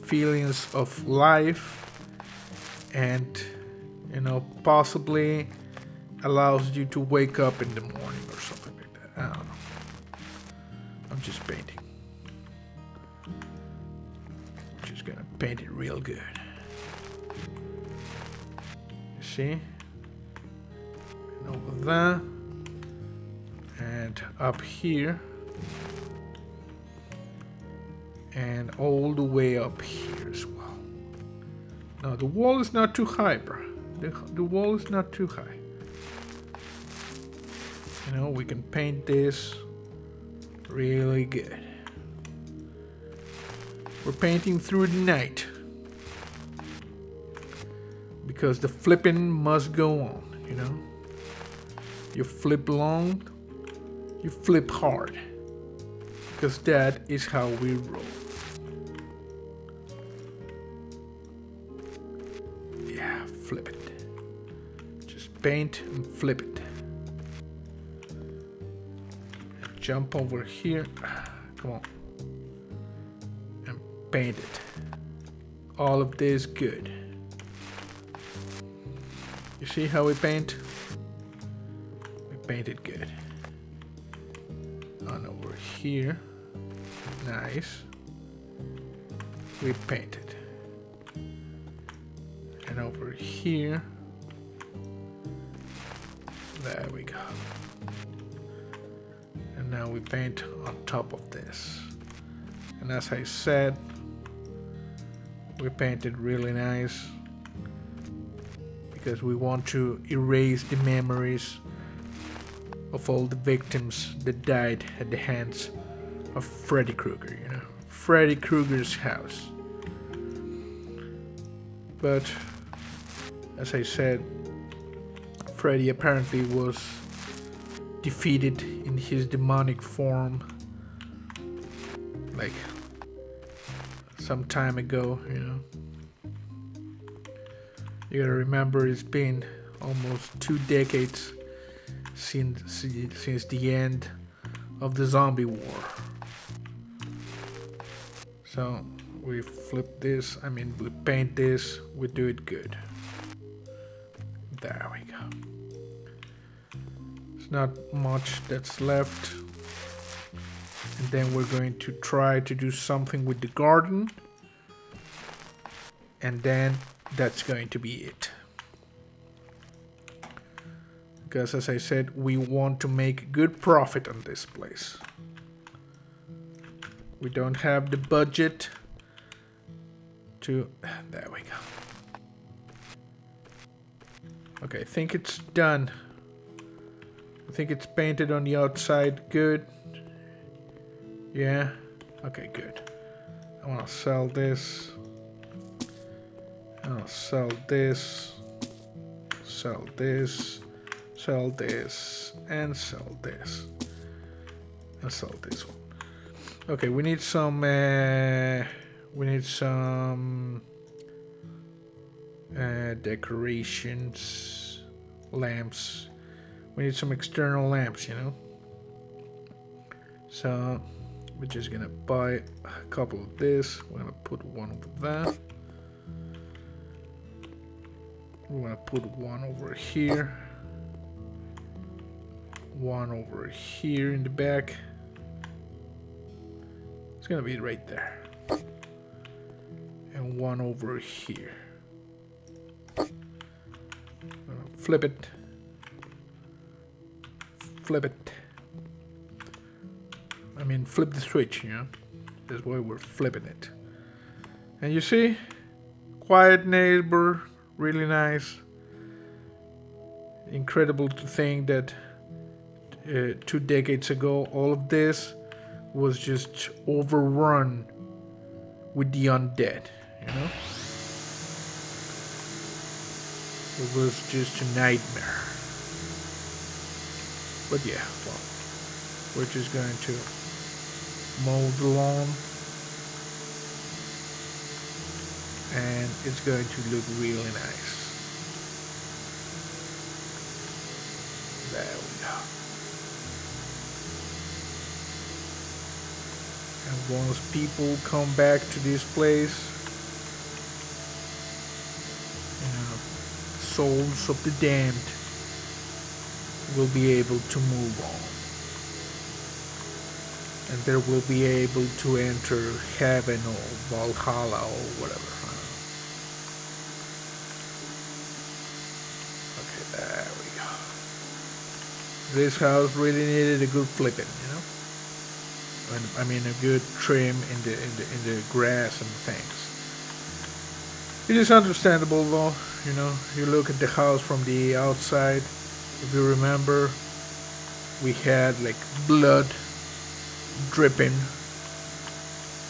feelings of life and, you know, possibly allows you to wake up in the morning or something like that. I don't know. I'm just painting. Just gonna paint it real good. You see? And over there. And up here. And all the way up here as well. Now the wall is not too high, bro. The, the wall is not too high. You know, we can paint this really good. We're painting through the night. Because the flipping must go on, you know? You flip long, you flip hard. Because that is how we roll. Yeah, flip it. Just paint and flip it. Jump over here. Come on And paint it. All of this good. You see how we paint? We painted good. On over here. Nice. We painted. And over here. There we go. Now we paint on top of this. And as I said, we painted really nice because we want to erase the memories of all the victims that died at the hands of Freddy Krueger, you know, Freddy Krueger's house. But as I said, Freddy apparently was defeated in his demonic form like some time ago, you know. You gotta remember it's been almost two decades since since the end of the zombie war. So we flip this, I mean we paint this, we do it good. There we go. It's not much that's left. And then we're going to try to do something with the garden. And then that's going to be it. Because as I said we want to make good profit on this place. We don't have the budget to there we go. Okay I think it's done I think it's painted on the outside good yeah? Okay, good. I want to sell this. I'll sell this, sell this, sell this, and sell this, and sell this one. Okay, we need some. Uh, we need some uh, decorations, lamps. We need some external lamps, you know. So we're just gonna buy a couple of this. We're gonna put one over there. We're gonna put one over here. One over here in the back. It's gonna be right there. And one over here. Flip it. Flip it. I mean, flip the switch, you know? That's why we're flipping it. And you see? Quiet neighbor, really nice. Incredible to think that uh, two decades ago, all of this was just overrun with the undead, you know? It was just a nightmare. But yeah, well, we're just going to the lawn. And it's going to look really nice. There we go. And once people come back to this place, you know, souls of the damned will be able to move on. And they will be able to enter heaven or Valhalla or whatever. Okay, there we go. This house really needed a good flipping, you know? And I mean, a good trim in the in the in the grass and things. It is understandable, though. You know, you look at the house from the outside. If you remember, we had like blood dripping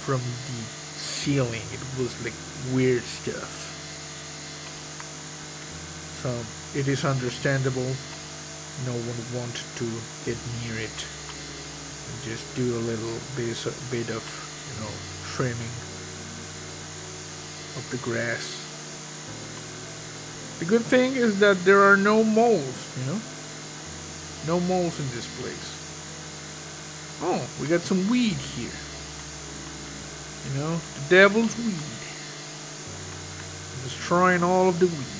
from the ceiling. It was like weird stuff. So it is understandable. No one wanted to get near it and just do a little bit, of, you know, trimming of the grass. The good thing is that there are no moles, you know? No moles in this place. Oh, we got some weed here. You know, the devil's weed. Destroying all of the weed.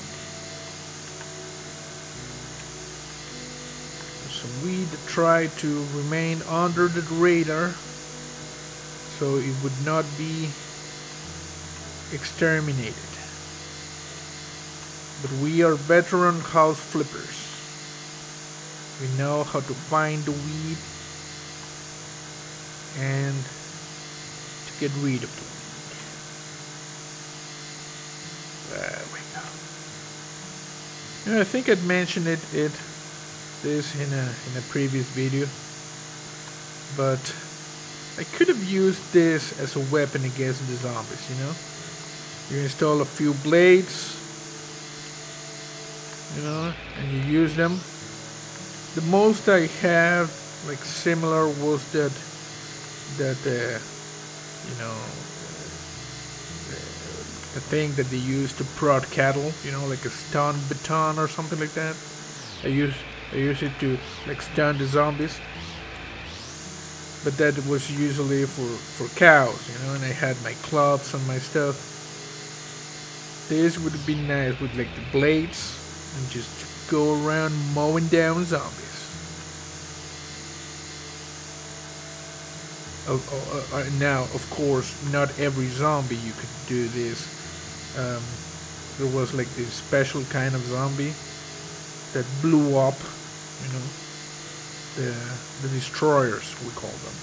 some weed that tried to remain under the radar so it would not be exterminated. But we are veteran house flippers. We know how to find the weed and to get rid of the weed. There we go. You know, I think I'd mentioned it, it this in a in a previous video but I could have used this as a weapon against the zombies you know you install a few blades you know and you use them the most I have like similar was that that uh, you know the thing that they use to prod cattle you know like a stun baton or something like that I use I use it to like stun the zombies. But that was usually for, for cows, you know, and I had my clubs and my stuff. This would be nice with like the blades and just go around mowing down zombies. Uh, now, of course, not every zombie you could do this. Um, there was like this special kind of zombie that blew up you know, the the destroyers we call them,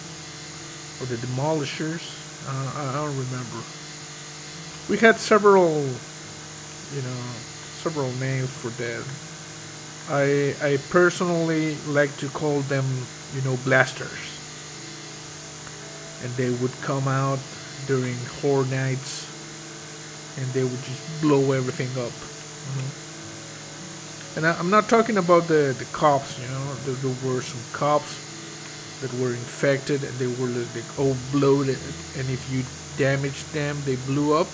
or the demolishers. Uh, I don't remember. We had several, you know, several names for that. I I personally like to call them, you know, blasters. And they would come out during horror nights and they would just blow everything up. Mm-hmm. And I, am not talking about the, the cops, you know, there, there, were some cops that were infected and they were like all bloated, and if you damaged them, they blew up.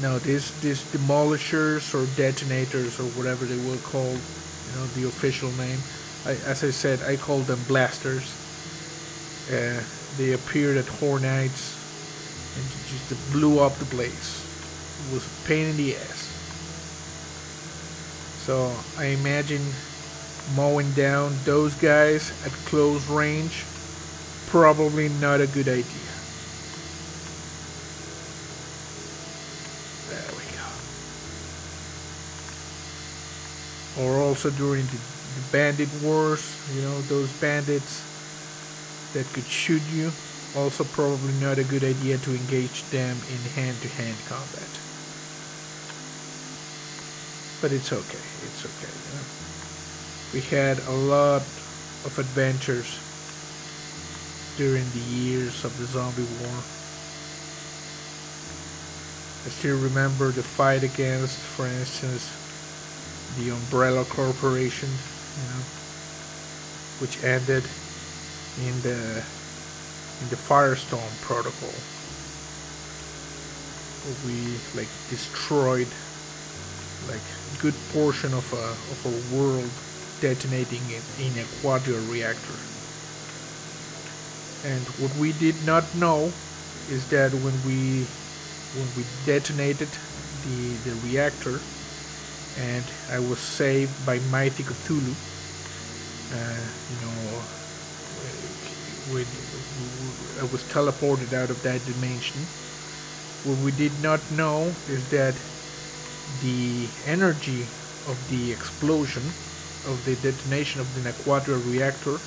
Now, these these demolishers or detonators or whatever they were called, you know, the official name. I, as I said, I call them blasters. Uh, they appeared at Hornites and just blew up the place. It was a pain in the ass. So I imagine mowing down those guys at close range probably not a good idea. There we go. Or also during the, the bandit wars, you know, those bandits that could shoot you. Also probably not a good idea to engage them in hand-to-hand -hand combat. But it's okay, it's okay. You know? We had a lot of adventures during the years of the zombie war. I still remember the fight against, for instance, the Umbrella Corporation, you know, which ended in the in the Firestorm protocol. We like destroyed like a good portion of a of a world detonating in, in a quadra reactor. And what we did not know is that when we when we detonated the the reactor and I was saved by Mighty Cthulhu, uh, you know, when I was teleported out of that dimension. What we did not know is that the energy of the explosion of the detonation of the Naquadra reactor,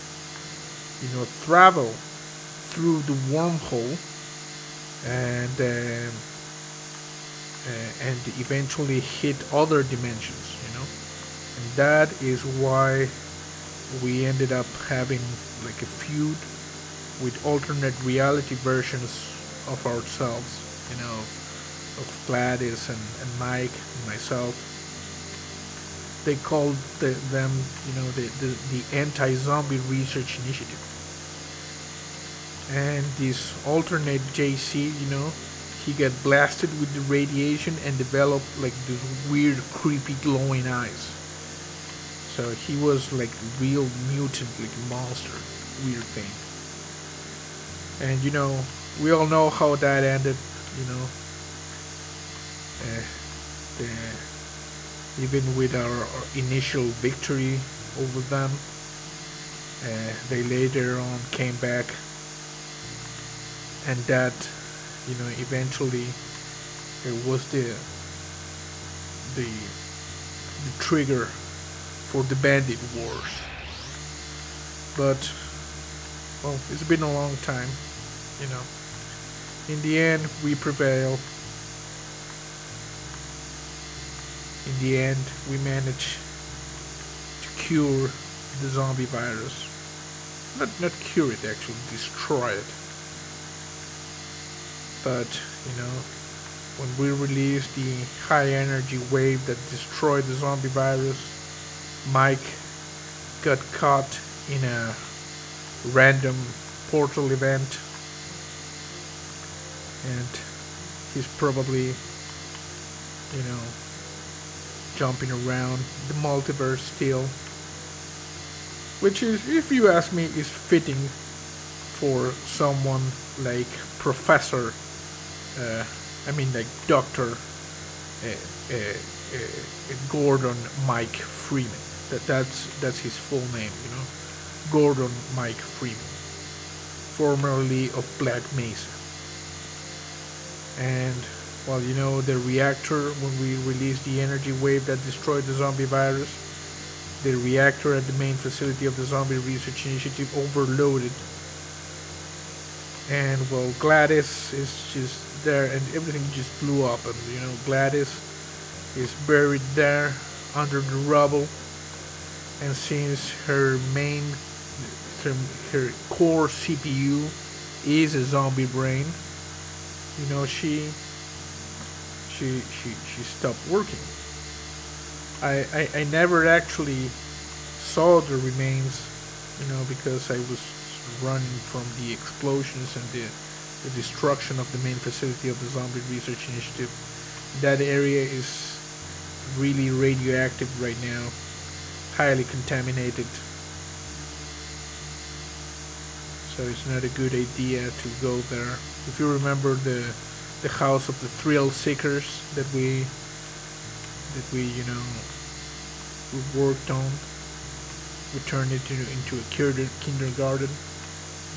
you know, travel through the wormhole and uh, uh, and eventually hit other dimensions, you know, and that is why we ended up having like a feud with alternate reality versions of ourselves, you know, of Gladys and, and Mike and myself. They called the, them, you know, the, the, the anti-zombie research initiative. And this alternate JC, you know, he got blasted with the radiation and developed like this weird, creepy, glowing eyes. So he was like real mutant, like monster, weird thing. And you know, we all know how that ended. You know, uh, the, even with our, our, initial victory over them, uh, they later on came back, and that, you know, eventually it was the the the trigger for the bandit wars. But well, it's been a long time, you know. In the end, we prevail. In the end, we manage to cure the zombie virus. Not, not cure it, actually, destroy it. But, you know, when we released the high energy wave that destroyed the zombie virus, Mike got caught in a random portal event. And he's probably you know jumping around the multiverse still. Which is if you ask me is fitting for someone like professor uh, I mean like doctor uh, uh, uh Gordon Mike Freeman that that's that's his full name you know Gordon Mike Freeman, formerly of Black Mesa. And, well, you know, the reactor, when we released the energy wave that destroyed the zombie virus, the reactor at the main facility of the Zombie Research Initiative overloaded. And, well, Gladys is just there and everything just blew up. And, you know, Gladys is buried there under the rubble. And since her main her, core CPU is a zombie brain. You know, she she she she stopped working. I I, I never actually saw the remains, you know, because I was running from the explosions and the the destruction of the main facility of the Zombie Research Initiative. That area is really radioactive right now, highly contaminated. So it's not a good idea to go there. If you remember the the house of the thrill seekers that we that we you know we worked on, we turned it into, into a kindergarten.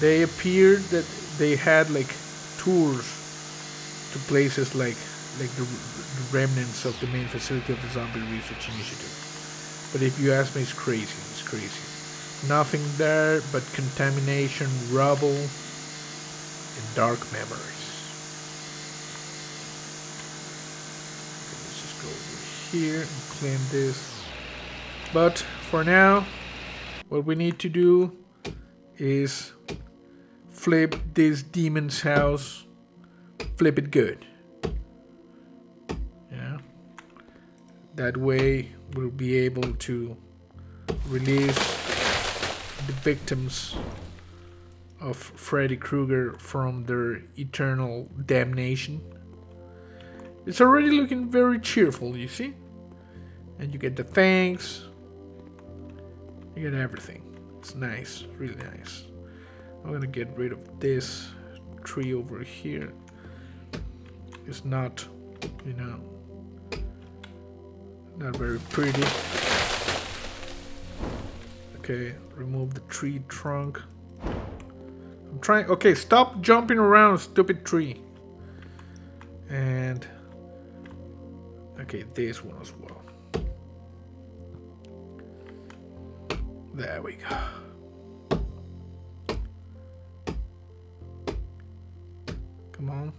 They appeared that they had like tours to places like like the, the remnants of the main facility of the Zombie Research Initiative. But if you ask me, it's crazy. It's crazy. Nothing there but contamination, rubble, and dark memories. Okay, let's just go over here and clean this. But for now, what we need to do is flip this demon's house, flip it good. Yeah. That way we'll be able to release the victims of Freddy Krueger from their eternal damnation. It's already looking very cheerful, you see? And you get the thanks. You get everything. It's nice, really nice. I'm gonna get rid of this tree over here. It's not, you know, not very pretty. Okay, remove the tree trunk. I'm trying, okay, stop jumping around, stupid tree. And, okay, this one as well. There we go. Come on.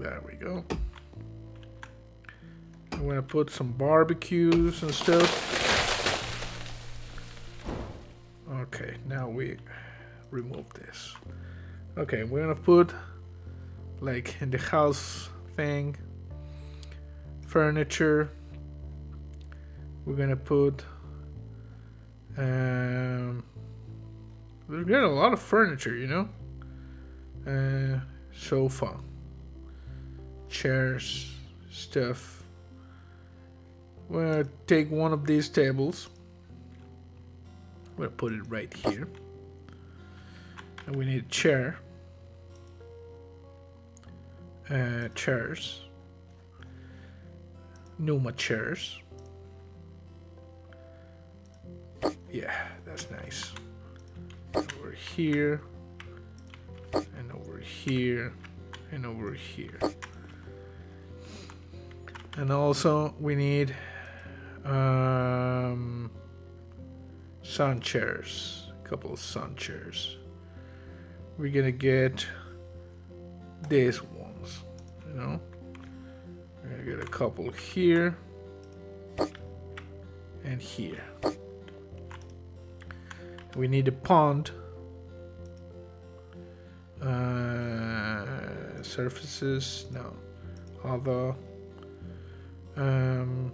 There we go. I'm gonna put some barbecues and stuff. Okay, now we remove this. Okay, we're gonna put like in the house thing furniture. We're gonna put um we get a lot of furniture, you know? Uh, sofa, chairs, stuff. Gonna take one of these tables. Gonna put it right here. And we need a chair. Uh, chairs. Numa chairs. Yeah, that's nice here and over here and over here. And also we need um, sun chairs a couple of sun chairs. We're gonna get these ones you know? We're gonna get a couple here and here. We need a pond. Uh, surfaces, no. Other. Um,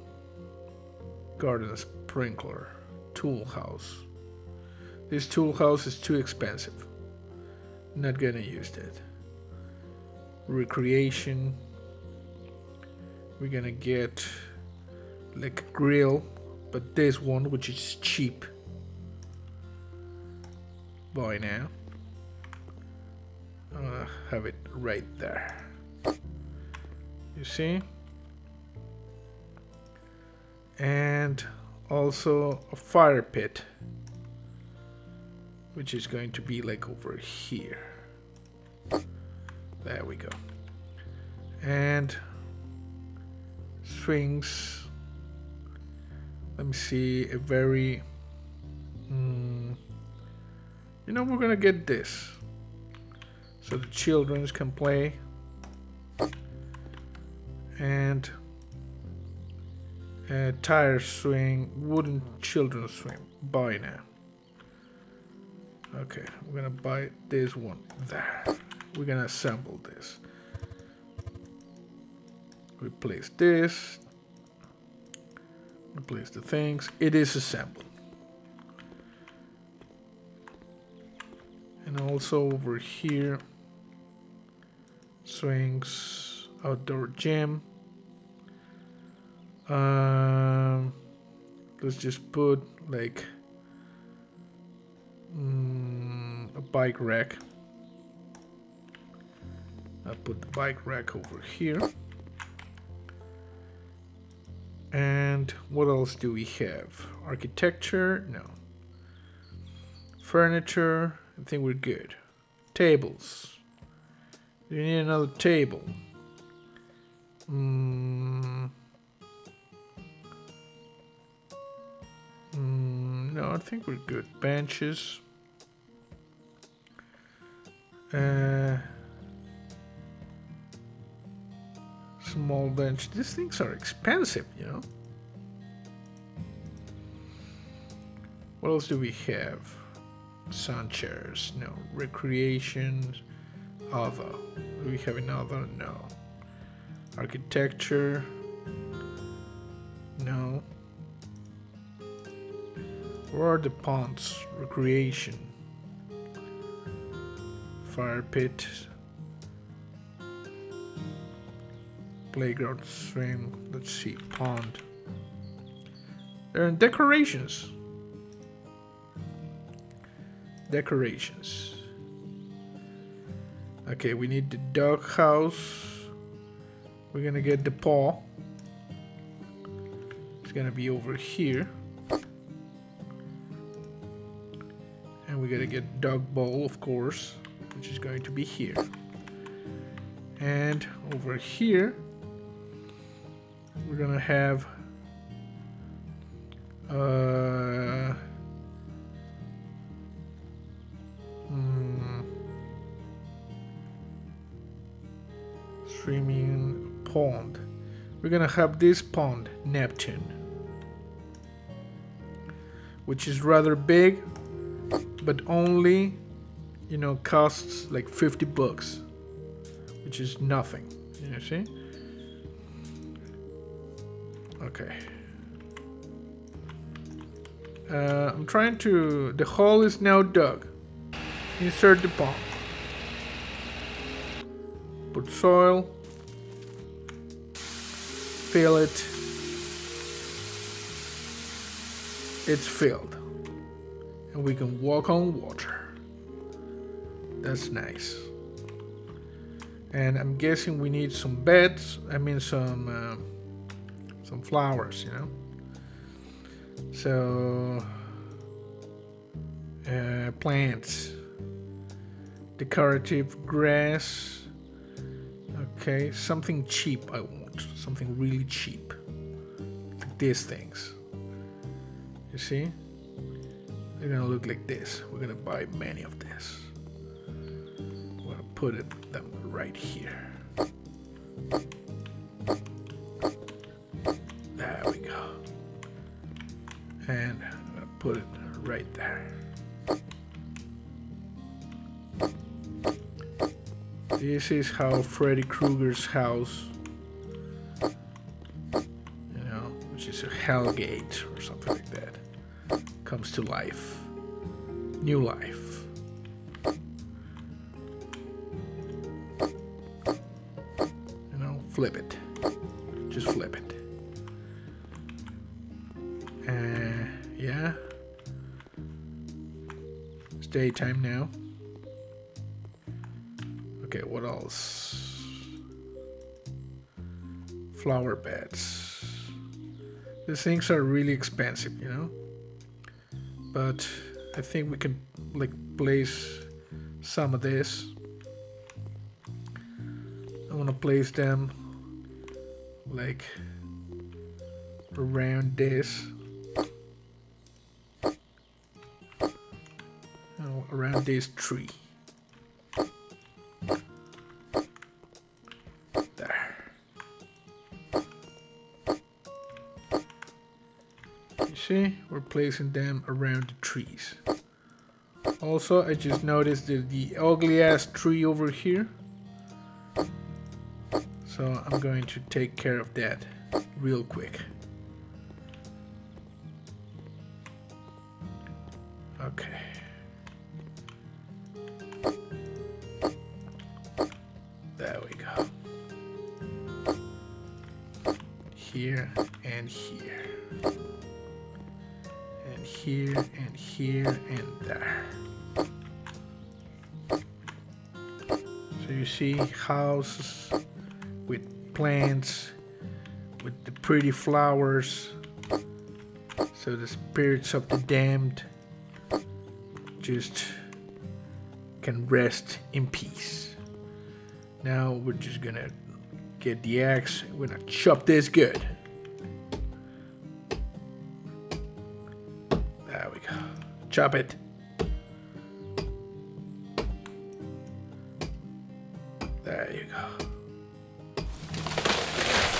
garden sprinkler. Tool house. This tool house is too expensive. Not gonna use that. Recreation. We're gonna get like grill, but this one which is cheap boy now. Gonna have it right there. You see? And also a fire pit, which is going to be like over here. There we go. And swings. Let me see, a very... Mm, you know, we're gonna get this. So the children can play. And uh, a tire swing, wooden children swing. Buy now. Okay, we're gonna buy this one there. we're gonna assemble this. Replace this. Replace the things. It is assembled. And also over here, swings, outdoor gym. Um, let's just put like mm, a bike rack. I'll put the bike rack over here. And what else do we have? Architecture? No. Furniture? I think we're good. Tables. Do you need another table? Mm. Mm, no, I think we're good. Benches. Uh, small bench. These things are expensive, you know. What else do we have? Sun chairs, no. Recreation, other. Do we have another? No. Architecture, no. Where are the ponds? Recreation. Fire pit. Playground, swim. Let's see, pond. There are decorations. Decorations. Okay, we need the dog house. We're gonna get the paw. It's gonna be over here. And we gotta get dog bowl, of course, which is going to be here. And over here, we're gonna have uh, swimming pond. We're gonna have this pond, Neptune, which is rather big, but only, you know, costs like 50 bucks, which is nothing. You see? Okay. Uh, I'm trying to. The hole is now dug. Insert the pump. Soil. Fill it. It's filled. And we can walk on water. That's nice. And I'm guessing we need some beds. I mean, some. Uh, some flowers, you know. So uh, plants, decorative grass. Okay, something cheap. I want something really cheap, like these things. You see, they're gonna look like this. We're gonna buy many of this. We're gonna put it them right here. This is how Freddy Krueger's house, you know, which is a Hellgate or something like that, comes to life. New life. You know, flip it. Just flip it. Uh, yeah. It's daytime now. Flower beds. These things are really expensive, you know? But I think we can like place some of this. I want to place them like around this oh, around this tree. Placing them around the trees. Also, I just noticed the, the ugly ass tree over here. So I'm going to take care of that real quick. Houses with plants, with the pretty flowers, so the spirits of the damned just can rest in peace. Now we're just gonna get the axe. We're gonna chop this good. There we go. Chop it.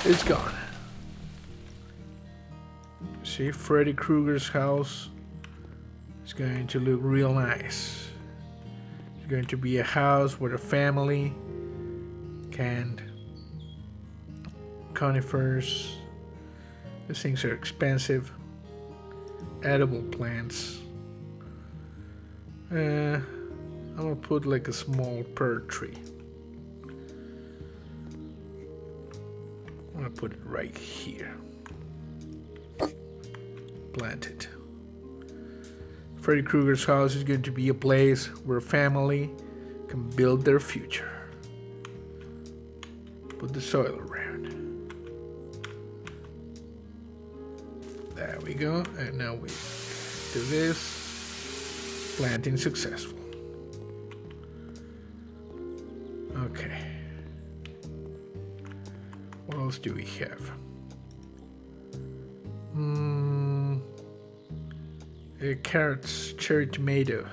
It's gone. See Freddy Krueger's house is going to look real nice. It's going to be a house where a family can conifers. These things are expensive. Edible plants. Uh, I'm gonna put like a small pear tree. I'm gonna put it right here. Plant it. Freddy Krueger's house is going to be a place where family can build their future. Put the soil around. There we go. And now we do this. Planting successful. Okay. What else do we have? uh, carrots, cherry tomato.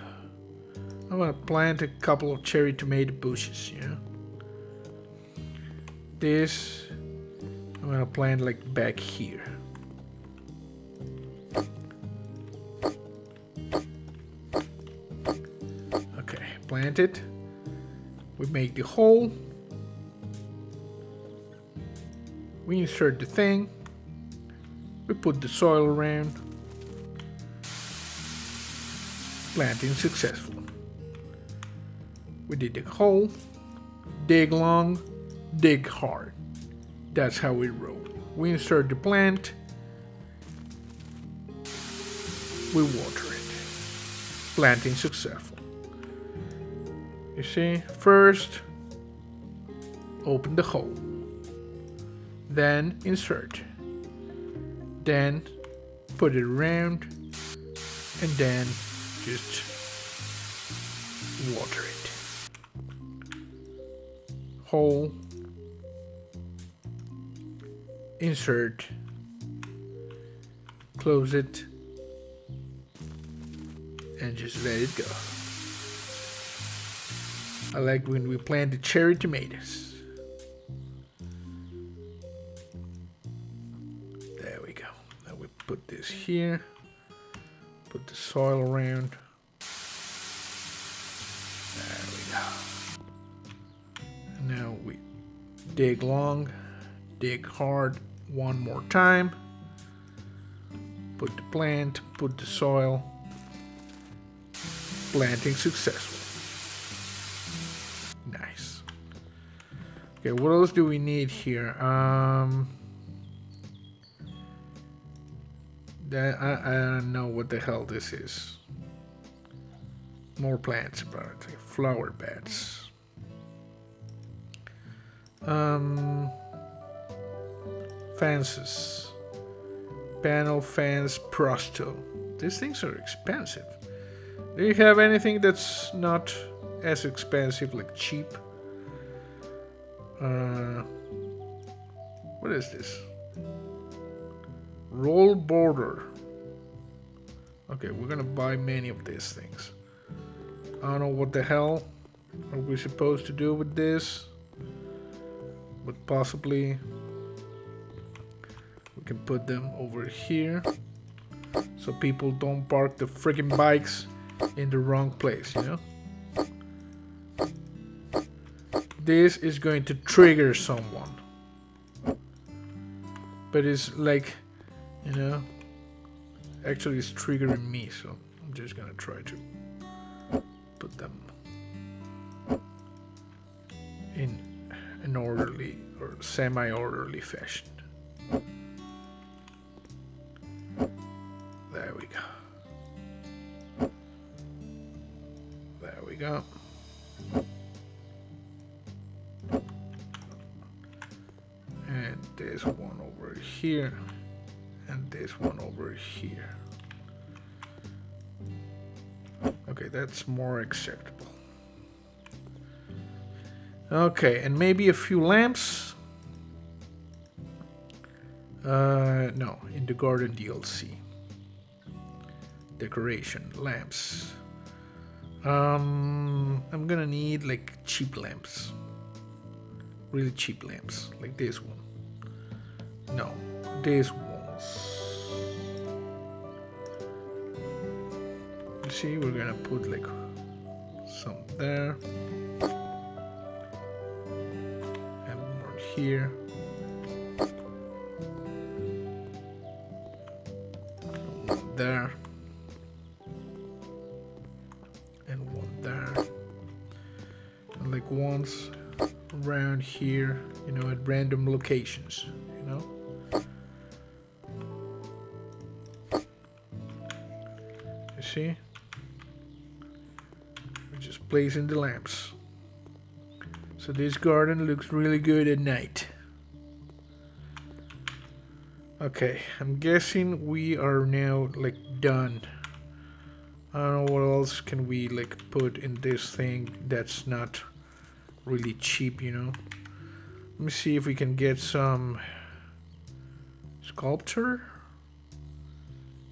I'm gonna plant a couple of cherry tomato bushes, you know. This I'm gonna plant like back here. Okay, plant it. We make the hole. We insert the thing. We put the soil around. planting successful. We did the hole, dig long, dig hard. That's how we roll. We insert the plant, we water it. Planting successful. You see, first open the hole, then insert, then put it around, and then just water it. Hole, insert, close it, and just let it go. I like when we plant the cherry tomatoes. Here. Put the soil around. There we go. Now we dig long, dig hard one more time. Put the plant, put the soil. Planting successful. Nice. Okay, what else do we need here? Um, I, I don't know what the hell this is. More plants, apparently. Flower beds. Um, fences. Panel fence prosto. These things are expensive. Do you have anything that's not as expensive, like cheap? Uh, what is this? Roll border. Okay, we're gonna buy many of these things. I don't know what the hell are we supposed to do with this. But possibly we can put them over here so people don't park the freaking bikes in the wrong place, you know? This is going to trigger someone. But it's like, you know, actually it's triggering me, so I'm just gonna try to put them in an orderly or semi-orderly fashion. There we go. There we go. And there's one over here. And there's one over here. Okay, that's more acceptable. Okay, and maybe a few lamps. Uh, no, in the garden DLC. Decoration, lamps. Um, I'm gonna need like cheap lamps. Really cheap lamps, like this one. No, this ones. See, we're gonna put like some there. And one here. One there. And one there. And like once around here, you know, at random locations, you know? You see? Placing the lamps. So this garden looks really good at night. Okay, I'm guessing we are now like done. I don't know what else can we like put in this thing that's not really cheap, you know. Let me see if we can get some sculpture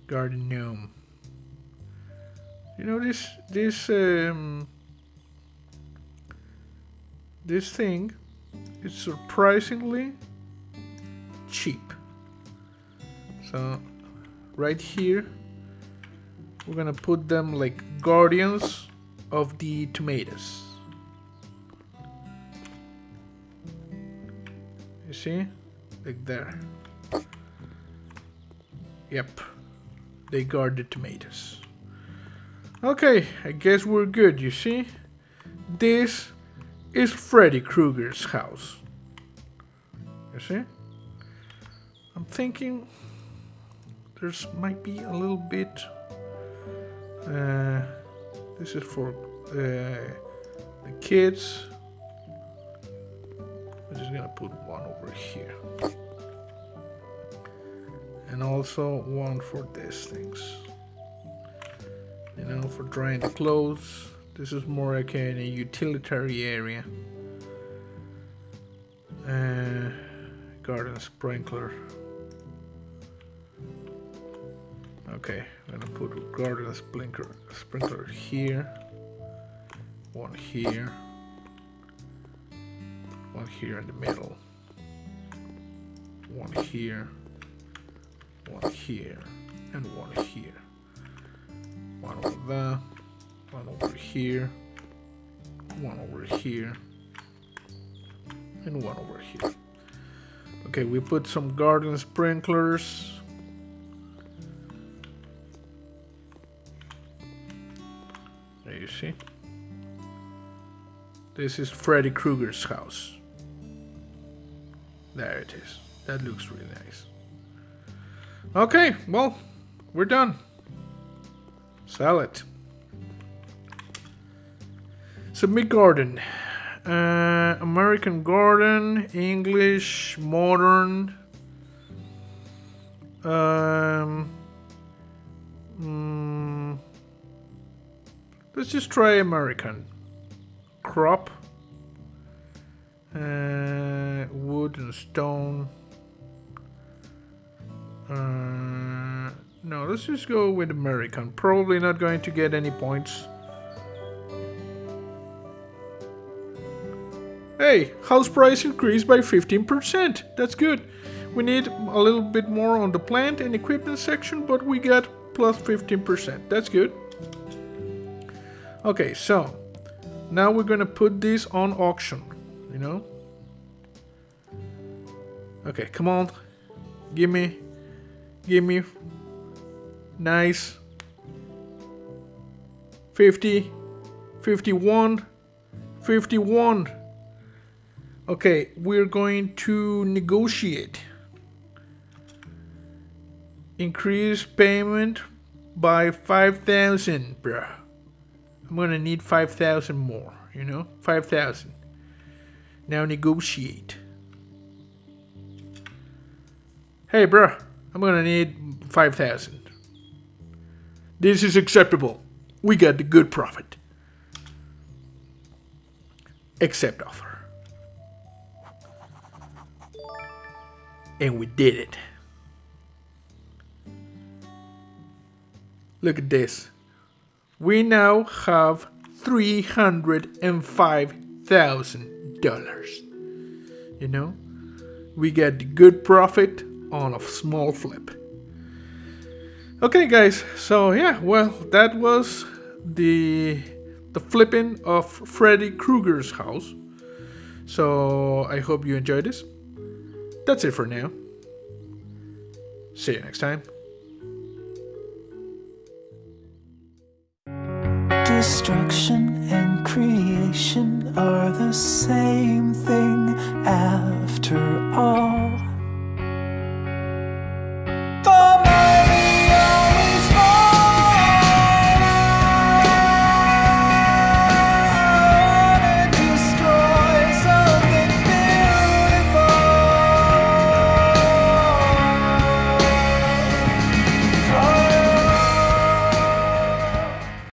garden gnome. You know this this um this thing is surprisingly cheap. So right here we're gonna put them like guardians of the tomatoes. You see? Like there. Yep. They guard the tomatoes. Okay, I guess we're good, you see? This is Freddy Krueger's house. You see? I'm thinking there's might be a little bit uh, this is for uh, the kids I'm just gonna put one over here and also one for these things you know for drying the clothes this is more like in a utilitarian area. Uh, garden sprinkler. Okay I'm gonna put a garden sprinkler sprinkler here one here one here in the middle one here one here and one here. One over there one over here. One over here. And one over here. Okay we put some garden sprinklers. There you see. This is Freddy Krueger's house. There it is. That looks really nice. Okay well we're done. Sell it Submit Garden. Uh, American Garden, English, Modern. Um, mm, let's just try American. Crop. Uh, wood and stone. Uh, no, let's just go with American. Probably not going to get any points. Hey, house price increased by 15%. That's good. We need a little bit more on the plant and equipment section, but we get plus 15%. That's good. Okay, so now we're gonna put this on auction, you know? Okay, come on. Give me, give me, nice. 50, 51, 51. Okay, we're going to negotiate. Increase payment by 5,000, bruh. I'm gonna need 5,000 more, you know? 5,000. Now negotiate. Hey, bruh, I'm gonna need 5,000. This is acceptable. We got the good profit. Accept offer. And we did it. Look at this. We now have $305,000. You know, we get good profit on a small flip. Okay, guys. So yeah, well, that was the the flipping of Freddy Krueger's house. So I hope you enjoyed this. That's it for now. See you next time. Destruction and creation are the same thing after all.